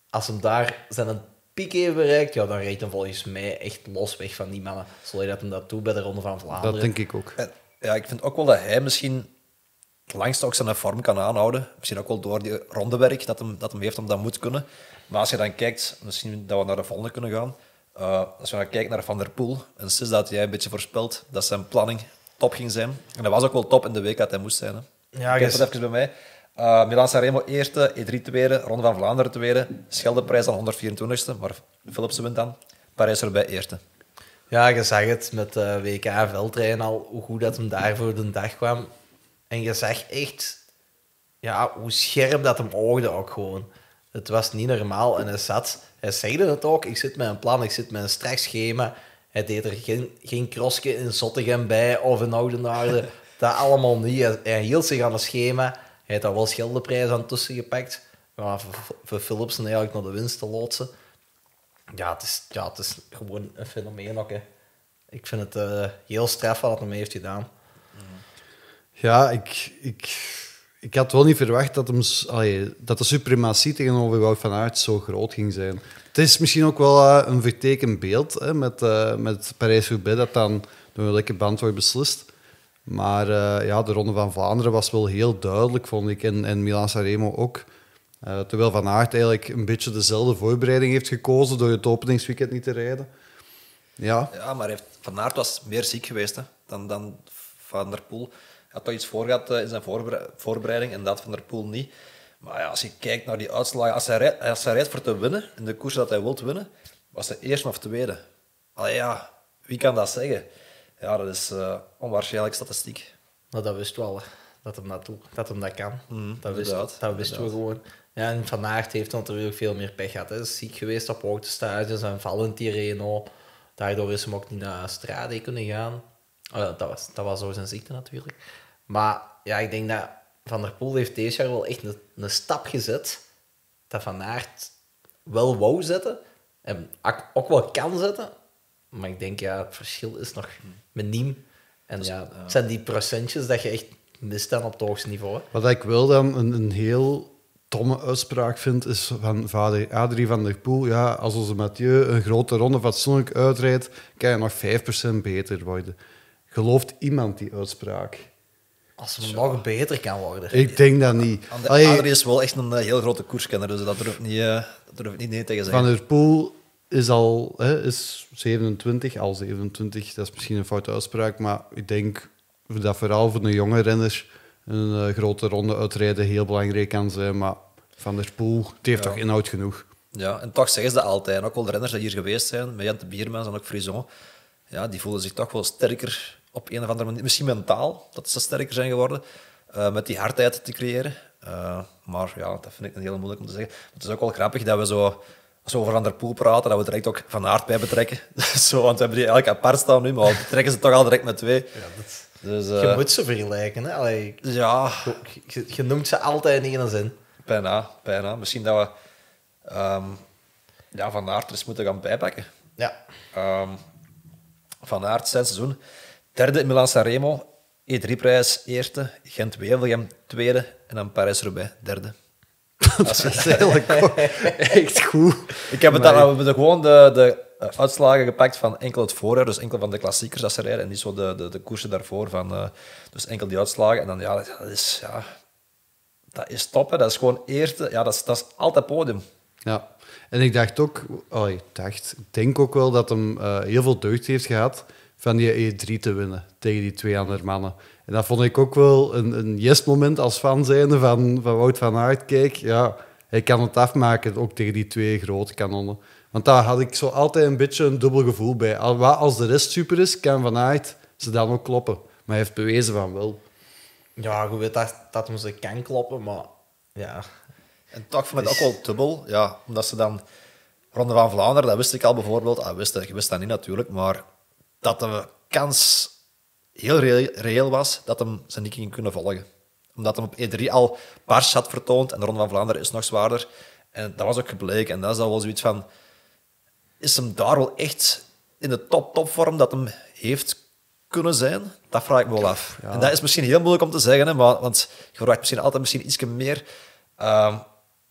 [SPEAKER 3] als hem daar zijn een piek heeft bereikt, ja, dan rijdt hem volgens mij echt los weg van die mannen. Zoals dat hem dat doet bij de Ronde van Vlaanderen.
[SPEAKER 2] Dat denk ik ook.
[SPEAKER 1] En, ja, ik vind ook wel dat hij misschien het langst ook zijn vorm kan aanhouden. Misschien ook wel door die rondewerk dat hem, dat hem heeft om dat moet kunnen. Maar als je dan kijkt, misschien dat we naar de volgende kunnen gaan. Eh, als je dan kijkt naar Van der Poel, en sinds dat jij een beetje voorspelt dat zijn planning top ging zijn. En dat was ook wel top in de week dat hij moest zijn. Hè.
[SPEAKER 3] Ja,
[SPEAKER 1] Kijk
[SPEAKER 3] dus-
[SPEAKER 1] het even bij mij. Uh, Milan Sanremo eerste, E3 tweede, Ronde van Vlaanderen tweede, Scheldeprijs dan 124ste, maar Philipsen wint dan. Parijs erbij eerste.
[SPEAKER 3] Ja, je zag het met de WK veldrijden al, hoe goed dat hem daar voor de dag kwam. En je zag echt ja, hoe scherp dat hem oogde ook gewoon. Het was niet normaal en hij zat, hij zegde het ook, ik zit met een plan, ik zit met een strak schema. Hij deed er geen, geen crossje in Zottegem bij of in Oudenaarde. <laughs> dat allemaal niet. Hij, hij hield zich aan een schema. Heeft daar wel Scheldeprijs aan tussen gepakt. Maar voor, voor Philipsen eigenlijk naar de winst te loodsen. Ja, het is, ja, het is gewoon een fenomeen ook. Ik vind het eh, heel straf wat hij heeft gedaan.
[SPEAKER 2] Ja, ik, ik, ik had wel niet verwacht dat, hem, dat de suprematie tegenover Wout van Aert zo groot ging zijn. Het is misschien ook wel eh, een vertekend beeld hè, met, eh met Parijs-Roubaix, dat dan door een lekke band wordt beslist. Maar eh, ja, de Ronde van Vlaanderen was wel heel duidelijk, vond ik. En, en Milan-Sanremo ook. Eh, terwijl Van Aert eigenlijk een beetje dezelfde voorbereiding heeft gekozen door het openingsweekend niet te rijden. Ja,
[SPEAKER 1] Ja, maar Van Aert was meer ziek geweest dan, dan Van der Poel. Hij had toch iets voor gehad eh, in zijn voorbere- voorbereiding en dat Van der Poel niet. Maar ja, als je kijkt naar die uitslagen, als hij, rijdt, voor te winnen, in de koers dat hij wilt winnen, was hij eerste of tweede. Allee, ja, wie kan dat zeggen? Ja, dat is eh onwaarschijnlijk statistiek.
[SPEAKER 3] Maar dat wisten we al, hè, dat hem dat, doet, dat hem dat kan. dat, wist,
[SPEAKER 1] inderdaad,
[SPEAKER 3] dat wisten we gewoon. Ja, en Van Aert heeft natuurlijk veel meer pech gehad. Hij is ziek geweest op hoogtestages en vallend Tirreno. Daardoor is hem ook niet naar Strade kunnen gaan. Oh ja, dat, was, dat was zo zijn ziekte natuurlijk. Maar ja, ik denk dat Van der Poel heeft deze jaar wel echt een, een stap gezet dat Van Aert wel wou zetten en ook wel kan zetten. Maar ik denk, ja, het verschil is nog miniem. En ja, het zijn die procentjes dat je echt mist dan op het hoogste niveau. hè.
[SPEAKER 2] Wat ik wel dan een, een heel domme uitspraak vind, is van vader Adrie van der Poel. Ja, als onze Mathieu een grote ronde fatsoenlijk uitrijdt, kan je nog 5% beter worden. Gelooft iemand die uitspraak?
[SPEAKER 3] Als het nog beter kan worden.
[SPEAKER 2] Ik denk dat niet.
[SPEAKER 1] Adrie is wel echt een eh, heel grote koerskenner, dus dat durf ik niet, eh, dat durf ik niet nee tegen
[SPEAKER 2] Van
[SPEAKER 1] zeggen.
[SPEAKER 2] der Poel is al hè, is 27, al 27, dat is misschien een foute uitspraak, maar ik denk dat vooral voor de jonge renners een eh, grote ronde uitrijden heel belangrijk kan zijn. Maar Van der Poel, het heeft toch inhoud genoeg.
[SPEAKER 1] Ja, en toch zeggen ze dat altijd. En ook wel de renners die hier geweest zijn, met Jente Biermans en ook Frison, ja, die voelen zich toch wel sterker op een of andere manier. Misschien mentaal, dat ze sterker zijn geworden, eh, met die hardheid te creëren. Eh, maar ja, dat vind ik heel moeilijk om te zeggen. Het is ook wel grappig dat we zo, als we over Van der Poel praten, dat we direct ook Van Aert bij betrekken. <laughs> zo, want we hebben die eigenlijk apart staan nu, maar we betrekken ze toch al direct met twee. Dus
[SPEAKER 3] Je
[SPEAKER 1] eh,
[SPEAKER 3] moet ze vergelijken. Hè? Allee,
[SPEAKER 1] ja,
[SPEAKER 3] je, je- noemt ze altijd in één zin.
[SPEAKER 1] bijna, bijna. Misschien dat we ehm, ja, Van Aert er eens moeten gaan bijpakken.
[SPEAKER 3] Ja.
[SPEAKER 1] Ehm, van Aert zijn seizoen. Derde in Milan Sanremo. E3-prijs eerste. Gent-Wevelgem tweede. En dan Parijs-Roubaix derde. <laughs>
[SPEAKER 2] Dat is eigenlijk wel echt goed.
[SPEAKER 1] Ik heb het dan, we hebben gewoon de, de eh, uitslagen gepakt van enkel het voorjaar. Dus enkel van de klassiekers dat ze rijden. En niet zo de, de, de koersen daarvoor. Van, eh, dus enkel die uitslagen. En dan, ja, dat is, ja, dat is top. Hè. Dat is gewoon eerste. Ja, dat is, dat is altijd podium.
[SPEAKER 2] Ja, en ik dacht ook, oh, ik dacht, ik denk ook wel dat hem eh, heel veel deugd heeft gehad van die E3 te winnen tegen die twee andere mannen. En dat vond ik ook wel een, een yes-moment als fan zijnde van, van Wout van Aert. Kijk, ja, hij kan het afmaken, ook tegen die twee grote kanonnen. Want daar had ik zo altijd een beetje een dubbel gevoel bij. Al- wat Als de rest super is, kan Van Aert ze dan ook kloppen. Maar hij heeft bewezen van wel.
[SPEAKER 3] Ja, je weet dat, dat hem ze kan kloppen, maar ja.
[SPEAKER 1] En toch vond ik het ook wel dubbel. Ja, omdat ze dan... Ronde van Vlaanderen, dat wist ik al bijvoorbeeld. Ah, wist, ik wist dat niet natuurlijk, maar dat de kans heel reëel, was dat hem ze niet ging kunnen volgen. Omdat hem op E3 al pars had vertoond en de Ronde van Vlaanderen is nog zwaarder. En dat was ook gebleken. En dat is dan wel zoiets van... Is hem daar wel echt in de top-topvorm dat hem heeft kunnen zijn? Dat vraag ik me wel af. En dat is misschien heel moeilijk om te zeggen, hè, maar, want je verwacht misschien altijd misschien iets meer. Ehm,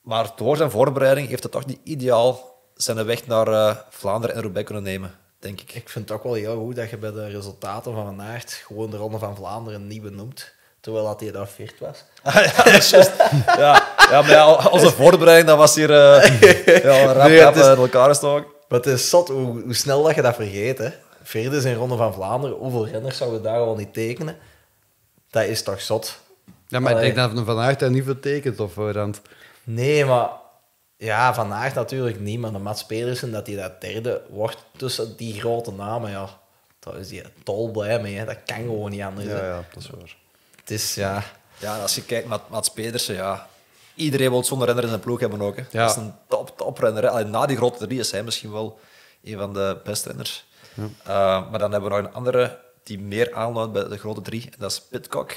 [SPEAKER 1] maar door zijn voorbereiding heeft hij toch niet ideaal zijn weg naar eh, Vlaanderen en Roubaix kunnen nemen, denk ik.
[SPEAKER 3] Ik vind het ook wel heel goed dat je bij de resultaten van Van Aert gewoon de Ronde van Vlaanderen niet benoemt. Terwijl dat hij daar viert was. <laughs>
[SPEAKER 1] Ah, ja, dat is juist. Ja, ja, maar ja, onze voorbereiding dat was hier eh <laughs> ja, rap,
[SPEAKER 3] Nee,
[SPEAKER 1] rap
[SPEAKER 3] is-
[SPEAKER 1] in elkaar gestoken.
[SPEAKER 3] Maar het is zot hoe, hoe snel dat je dat vergeet. Hè. Vierde is in Ronde van Vlaanderen. Hoeveel renners zouden daar al niet tekenen? Dat is toch zot?
[SPEAKER 2] Ja, maar
[SPEAKER 3] Allee.
[SPEAKER 2] ik denk dat Van Aert dat niet vertekent op voorhand.
[SPEAKER 3] Nee, maar... Ja, Van Aert natuurlijk niet. Maar de Mats Pedersen, dat hij dat derde wordt tussen die grote namen, ja... Daar is hij dol blij mee. Hè. Dat kan gewoon niet anders. hè.
[SPEAKER 2] ja, dat is waar.
[SPEAKER 3] Het is, ja...
[SPEAKER 1] Ja, en als je kijkt naar Mats Pedersen, ja, iedereen wil zo'n renner in zijn ploeg hebben ook. Hè.
[SPEAKER 2] Ja.
[SPEAKER 1] Dat is een top, top renner. Hè. Allee, na die grote drie is hij misschien wel een van de beste renners. Eh, maar dan hebben we nog een andere die meer aanhoudt bij de grote drie. En dat is Pitcock.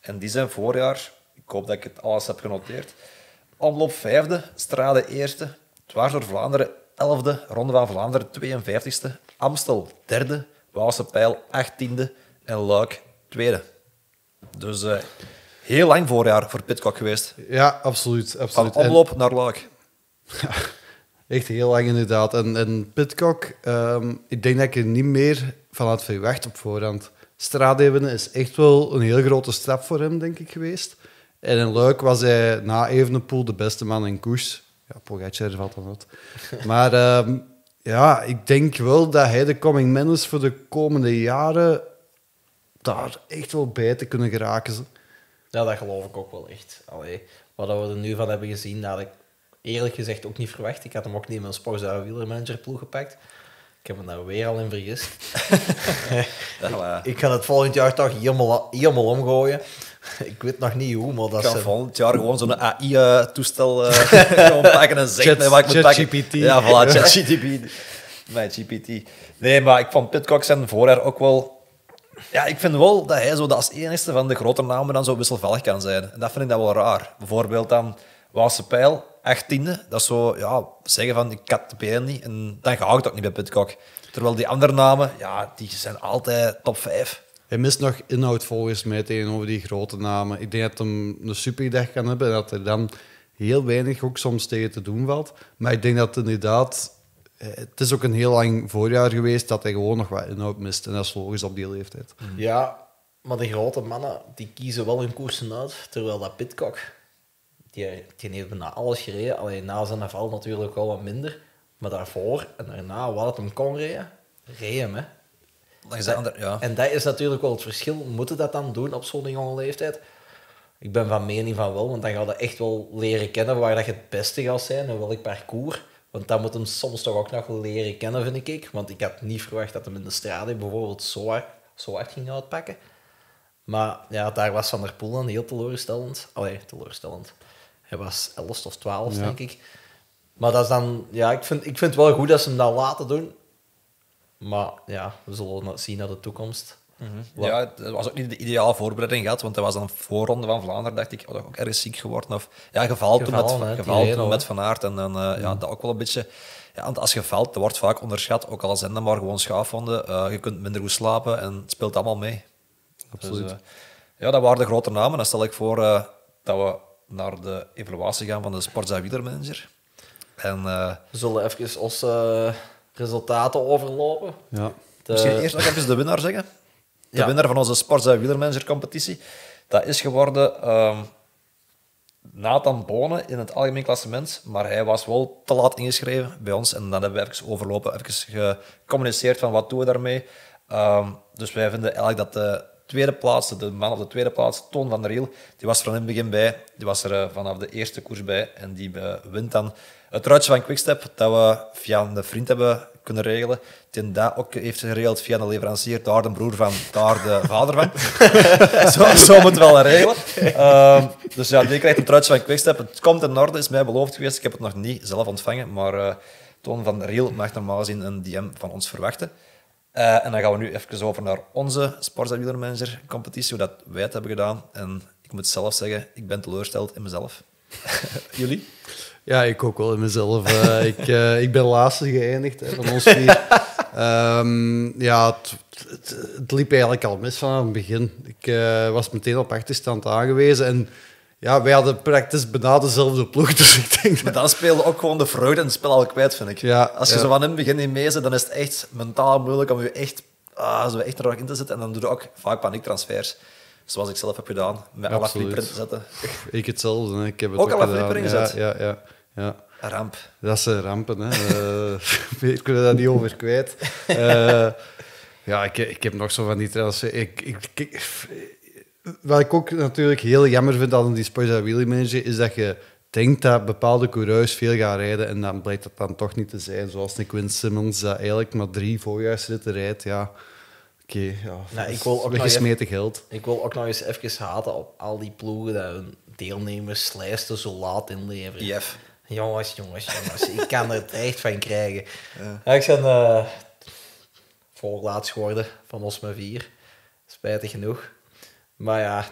[SPEAKER 1] En die zijn voorjaar, ik hoop dat ik het alles heb genoteerd, omloop vijfde, Strade eerste, dwars door Vlaanderen elfde, Ronde van Vlaanderen 52ste, Amstel derde, Waalse Pijl achttiende en Luik tweede. Dus eh, heel lang voorjaar voor Pitcock geweest.
[SPEAKER 2] Ja, absoluut.
[SPEAKER 1] Van
[SPEAKER 2] absoluut. En-
[SPEAKER 1] omloop naar Luik. <laughs>
[SPEAKER 2] Echt heel lang inderdaad. En, en Pitcock, ehm, ik denk dat ik er niet meer van had verwacht op voorhand. Strade winnen is echt wel een heel grote stap voor hem, denk ik, geweest. En in Luik was hij na Evenepoel de beste man in koers. Ja, Pogacar valt dan uit. <laughs> Maar ehm, ja, ik denk wel dat hij de coming man is voor de komende jaren daar echt wel bij te kunnen geraken.
[SPEAKER 3] Ja, dat geloof ik ook wel echt. Allee, wat we er nu van hebben gezien, dat had ik eerlijk gezegd ook niet verwacht. Ik had hem ook niet in mijn Sportza wielermanager ploeg gepakt. Ik heb me daar weer al in vergist. <laughs> <laughs> Ik ga het volgend jaar toch helemaal, helemaal omgooien. <laughs> ik weet nog niet hoe, maar dat
[SPEAKER 1] ik ga
[SPEAKER 3] is...
[SPEAKER 1] volgend jaar gewoon zo'n AI-toestel eh <laughs> <laughs> gewoon pakken en zeggen
[SPEAKER 2] Chat-
[SPEAKER 1] wat ik moet pakken.
[SPEAKER 2] ChatGPT.
[SPEAKER 1] Ja, voilà, ChatGPT. Mijn GPT. Nee, maar ik vond Pitcock zijn voorjaar ook wel... Ja, ik vind wel dat hij zo dat als enigste van de grote namen dan zo wisselvallig kan zijn. En dat vind ik dan wel raar. Bijvoorbeeld dan Waalse Pijl, 18e. Dat is zo, ja, zeggen van, ik had de been niet. En dan ga ik het ook niet bij Pitcock. Terwijl die andere namen, ja, die zijn altijd top 5.
[SPEAKER 2] Hij mist nog inhoud volgens mij tegenover die grote namen. Ik denk dat hij een superdag kan hebben en dat er dan heel weinig ook soms tegen te doen valt. Maar ik denk dat inderdaad... eh, Het is ook een heel lang voorjaar geweest dat hij gewoon nog wat inhoud mist. En dat is logisch op die leeftijd.
[SPEAKER 3] Ja, Maar de grote mannen, die kiezen wel hun koersen uit. Terwijl dat Pitcock, die, die heeft bijna alles gereden. Alleen na zijn val natuurlijk wel wat minder. Maar daarvoor en daarna, wat het hem kon rijden, reed hem, hè.
[SPEAKER 1] Dan ja.
[SPEAKER 3] En dat is natuurlijk wel het verschil. Moeten dat dan doen op zo'n jonge leeftijd? Ik ben van mening van wel, want dan ga je echt wel leren kennen waar dat je het beste gaat zijn en welk parcours. Want dat moet hem soms toch ook nog leren kennen, vind ik. Want ik had niet verwacht dat hem in de strade bijvoorbeeld zo hard, zo hard ging uitpakken. Maar ja, daar was Van der Poel dan heel teleurstellend. Allee, teleurstellend. Hij was 11 of 12,
[SPEAKER 2] Ja.
[SPEAKER 3] denk ik. Maar dat is dan... Ja, ik vind, ik vind het wel goed dat ze hem dat laten doen. Maar ja, we zullen nog zien naar de toekomst. Wat-
[SPEAKER 1] Ja, het was ook niet de ideale voorbereiding gehad, want dat was dan een voorronde van Vlaanderen, dacht ik, ook ergens ziek geworden. Of, ja, gevallen toen met, toen met Van Aert. En dan, eh, ja, dat ook wel een beetje... Ja, want als je valt, dat wordt vaak onderschat, ook al zijn dat maar gewoon schaafwonden. eh, je kunt minder goed slapen en het speelt allemaal mee.
[SPEAKER 2] Absoluut.
[SPEAKER 1] Dus, eh, ja, dat waren de grote namen. Dan stel ik voor dat we naar de evaluatie gaan van de Sportza Wielermanager. En
[SPEAKER 3] We zullen even eh, resultaten overlopen.
[SPEAKER 2] Ja.
[SPEAKER 3] De-
[SPEAKER 1] Misschien eerst nog even de winnaar zeggen. De
[SPEAKER 3] Ja.
[SPEAKER 1] winnaar van onze Sportza Wielermanager competitie. Dat is geworden ehm, Nathan Bonen in het algemeen klassement. Maar hij was wel te laat ingeschreven bij ons. En dan hebben we even overlopen, even gecommuniceerd van wat doen we daarmee. Ehm, dus wij vinden eigenlijk dat de tweede plaats, de man op de tweede plaats, Toon van der Riel, die was van in het begin bij. Die was er eh, vanaf de eerste koers bij. En die eh, wint dan het truitje van Quickstep dat we via een vriend hebben kunnen regelen. Die dat ook heeft geregeld via een leverancier, daar de broer van, daar de <laughs> vader van. <laughs> zo, zo moet het wel regelen. Ehm, dus ja, die krijgt een truitje van Quickstep. Het komt in orde, is mij beloofd geweest. Ik heb het nog niet zelf ontvangen, maar eh Toon van Riel mag normaal gezien een DM van ons verwachten. Eh, en dan gaan we nu even over naar onze Sportza Wielermanager competitie, hoe dat wij het hebben gedaan. En ik moet zelf zeggen, ik ben teleurgesteld in mezelf. <laughs> Jullie?
[SPEAKER 2] Ja, ik ook wel in mezelf. Eh, <laughs> ik, eh, ik ben laatste geëindigd hè, van ons vier. Ehm, ja, het, het, het liep eigenlijk al mis vanaf het begin. Ik was meteen op achterstand aangewezen. En ja, wij hadden praktisch bijna dezelfde ploeg. <laughs> Dus ik denk
[SPEAKER 1] Maar dan speelde ook gewoon de vreugde in het spel al kwijt, vind ik.
[SPEAKER 2] Ja,
[SPEAKER 1] Als je
[SPEAKER 2] ja.
[SPEAKER 1] zo van in het begin niet mee zit, dan is het echt mentaal moeilijk om je echt, ah, zo echt er in te zetten. En dan doe je ook vaak paniektransfers. Zoals ik zelf heb gedaan, met alle flipper in te zetten.
[SPEAKER 2] ik hetzelfde. Hè. Ik heb het
[SPEAKER 1] Ook
[SPEAKER 2] ook,
[SPEAKER 1] al een
[SPEAKER 2] gedaan.
[SPEAKER 1] flipper
[SPEAKER 2] ja,
[SPEAKER 1] ingezet?
[SPEAKER 2] ja, ja, ja.
[SPEAKER 1] Een ramp.
[SPEAKER 2] Dat zijn rampen, hè. Eh, <laughs> ik wil daar niet over kwijt. Eh, ja, ik, ik heb nog zo van die transfer... Ik, ik, ik- wat ik ook natuurlijk heel jammer vind aan die Sportza Wheelie Manager, is dat je denkt dat bepaalde coureurs veel gaan rijden en dan blijkt dat dan toch niet te zijn. Zoals een Quinn Simmons, dat eigenlijk maar drie voorjaarsritten rijdt. Ja, oké. ja,
[SPEAKER 3] Nou, ik wil ook nog
[SPEAKER 2] weggesmeten geld.
[SPEAKER 3] Ik wil ook nog eens even haten op al die ploegen dat hun deelnemerslijsten zo laat inleveren. Jongens, jongens, jongens. ik kan er het echt van krijgen. Ja. ik ben eh voorlaatst geworden van ons met vier. Spijtig genoeg. Maar ja,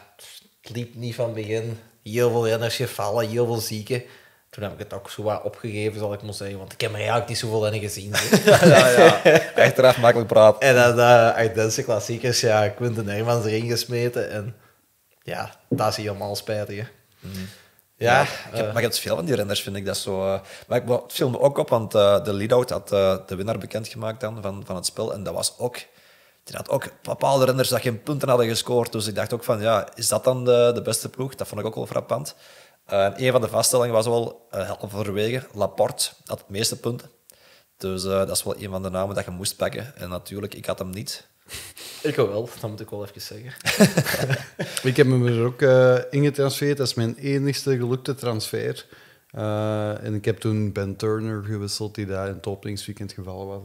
[SPEAKER 3] het liep niet van het begin. Heel veel renners gevallen, heel veel zieken. Toen heb ik het ook zo wat opgegeven, zal ik maar zeggen. Want ik heb er eigenlijk niet zoveel in gezien. <laughs>
[SPEAKER 1] Ja, ja. Achteraf makkelijk praten.
[SPEAKER 3] En dan uh, uit deze klassiekers, ja, Quinten Hermans erin gesmeten. En ja, dat is helemaal spijtig. hè. Ja,
[SPEAKER 1] ik heb,
[SPEAKER 3] eh,
[SPEAKER 1] maar je hebt veel van die renners, vind ik. Dat zo, eh, maar ik het viel me ook op, want de lead-out had de winnaar bekendgemaakt dan van, van het spel. En dat was ook... Die had ook bepaalde renners dat geen punten hadden gescoord. Dus ik dacht ook van, ja, is dat dan de, de beste ploeg? Dat vond ik ook wel frappant. Eh, en een van de vaststellingen was wel uh, halverwege. Laporte had het meeste punten. Dus eh, dat is wel een van de namen dat je moest pakken. En natuurlijk, ik had hem niet. <laughs>
[SPEAKER 3] ik wel, dat moet ik wel even zeggen. <laughs>
[SPEAKER 2] Ik heb me er ook eh ingetransfereerd. Dat is mijn enigste gelukte transfer. Eh, en ik heb toen Ben Turner gewisseld, die daar in het openingsweekend gevallen was.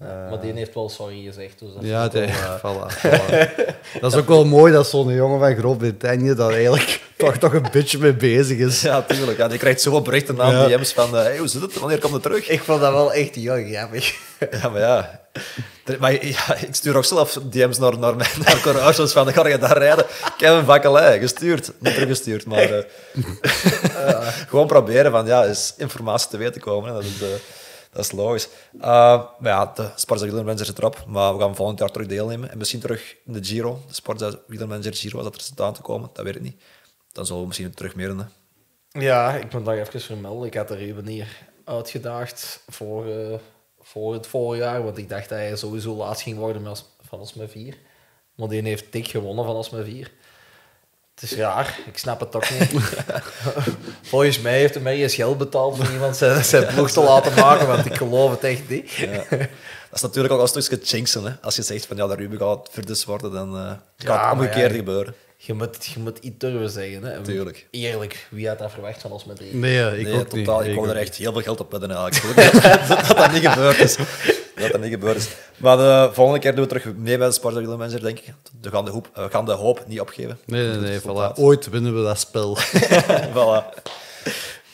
[SPEAKER 3] Ja, maar die heeft wel sorry gezegd. Dus dat
[SPEAKER 2] Ja,
[SPEAKER 3] wel,
[SPEAKER 2] eh,
[SPEAKER 3] eh, <laughs>
[SPEAKER 2] voilà, <laughs> voilà. Dat is ook wel mooi dat zo'n jongen van Groot-Brittannië daar eigenlijk <laughs> toch, toch een beetje mee bezig is.
[SPEAKER 1] Ja, tuurlijk. Ja, die krijgt zoveel berichten aan
[SPEAKER 2] Ja.
[SPEAKER 1] DM's van, eh, hey, hoe zit het? Wanneer komt het terug?
[SPEAKER 3] ik vond dat wel echt heel grappig.
[SPEAKER 1] Ja, maar ja. Maar ja, ik stuur ook zelf DM's naar, naar, mijn, naar Courageous van, ga je daar rijden? Kevin Vakkelij, gestuurd. Niet teruggestuurd, maar... eh, gewoon proberen van, ja, is informatie te weten komen. Hè. Dat, is, eh, dat is logisch. Uh, maar ja, de Sportza Wielermanager zit erop, maar we gaan volgend jaar terug deelnemen. En misschien terug in de Giro, de Sportza Wielermanager Giro, als dat er zit aan te komen. Dat weet ik niet. Dan zullen we misschien terug meer.
[SPEAKER 3] Ja, ik moet nog even vermelden. Ik had er even hier uitgedaagd voor, eh, voor het voorjaar. Want ik dacht dat hij sowieso laatst ging worden van ons met vier. Maar die heeft dik gewonnen van ons met. Het is raar, ik snap het toch niet. <laughs> Volgens mij heeft hij mij eens geld betaald om iemand zijn, zijn ploeg te laten maken, want ik geloof het echt niet.
[SPEAKER 1] Ja. Dat is natuurlijk ook een stukje jinxen. Hè? Als je zegt van ja, de Ruben gaat verdus worden, dan eh gaat
[SPEAKER 3] Ja,
[SPEAKER 1] het omgekeerd
[SPEAKER 3] ja,
[SPEAKER 1] gebeuren.
[SPEAKER 3] Je moet, je moet iets durven zeggen. Hè.
[SPEAKER 1] Tuurlijk.
[SPEAKER 3] Eerlijk, wie had dat verwacht van ons met drie?
[SPEAKER 2] Nee, ik
[SPEAKER 1] nee,
[SPEAKER 2] ook
[SPEAKER 1] totaal.
[SPEAKER 2] niet.
[SPEAKER 1] Ik wou
[SPEAKER 2] ook
[SPEAKER 1] er echt heel veel geld op wedden eigenlijk. dat, <laughs> dat dat niet gebeurd is. <laughs> Dat dat niet gebeurd is. Maar de volgende keer doen we terug mee bij de Sparta Manager, denk ik. We gaan de, hoop, we gaan de hoop niet opgeven.
[SPEAKER 2] Nee, nee, nee. Voilà. Ooit winnen we dat spel. <laughs>
[SPEAKER 1] voilà.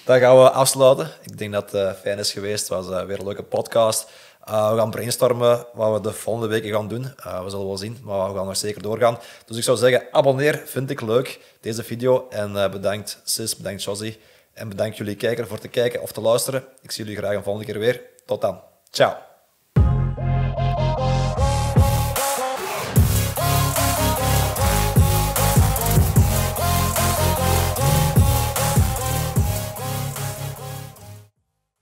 [SPEAKER 1] Dan gaan we afsluiten. Ik denk dat het fijn is geweest. Het was eh, weer een leuke podcast. Uh, we gaan brainstormen wat we de volgende weken gaan doen. We zullen wel zien, maar we gaan nog zeker doorgaan. Dus ik zou zeggen, abonneer. Vind ik leuk, deze video. En bedankt Sis, bedankt Josie. En bedankt jullie kijker voor te kijken of te luisteren. Ik zie jullie graag een volgende keer weer. Tot dan. Ciao.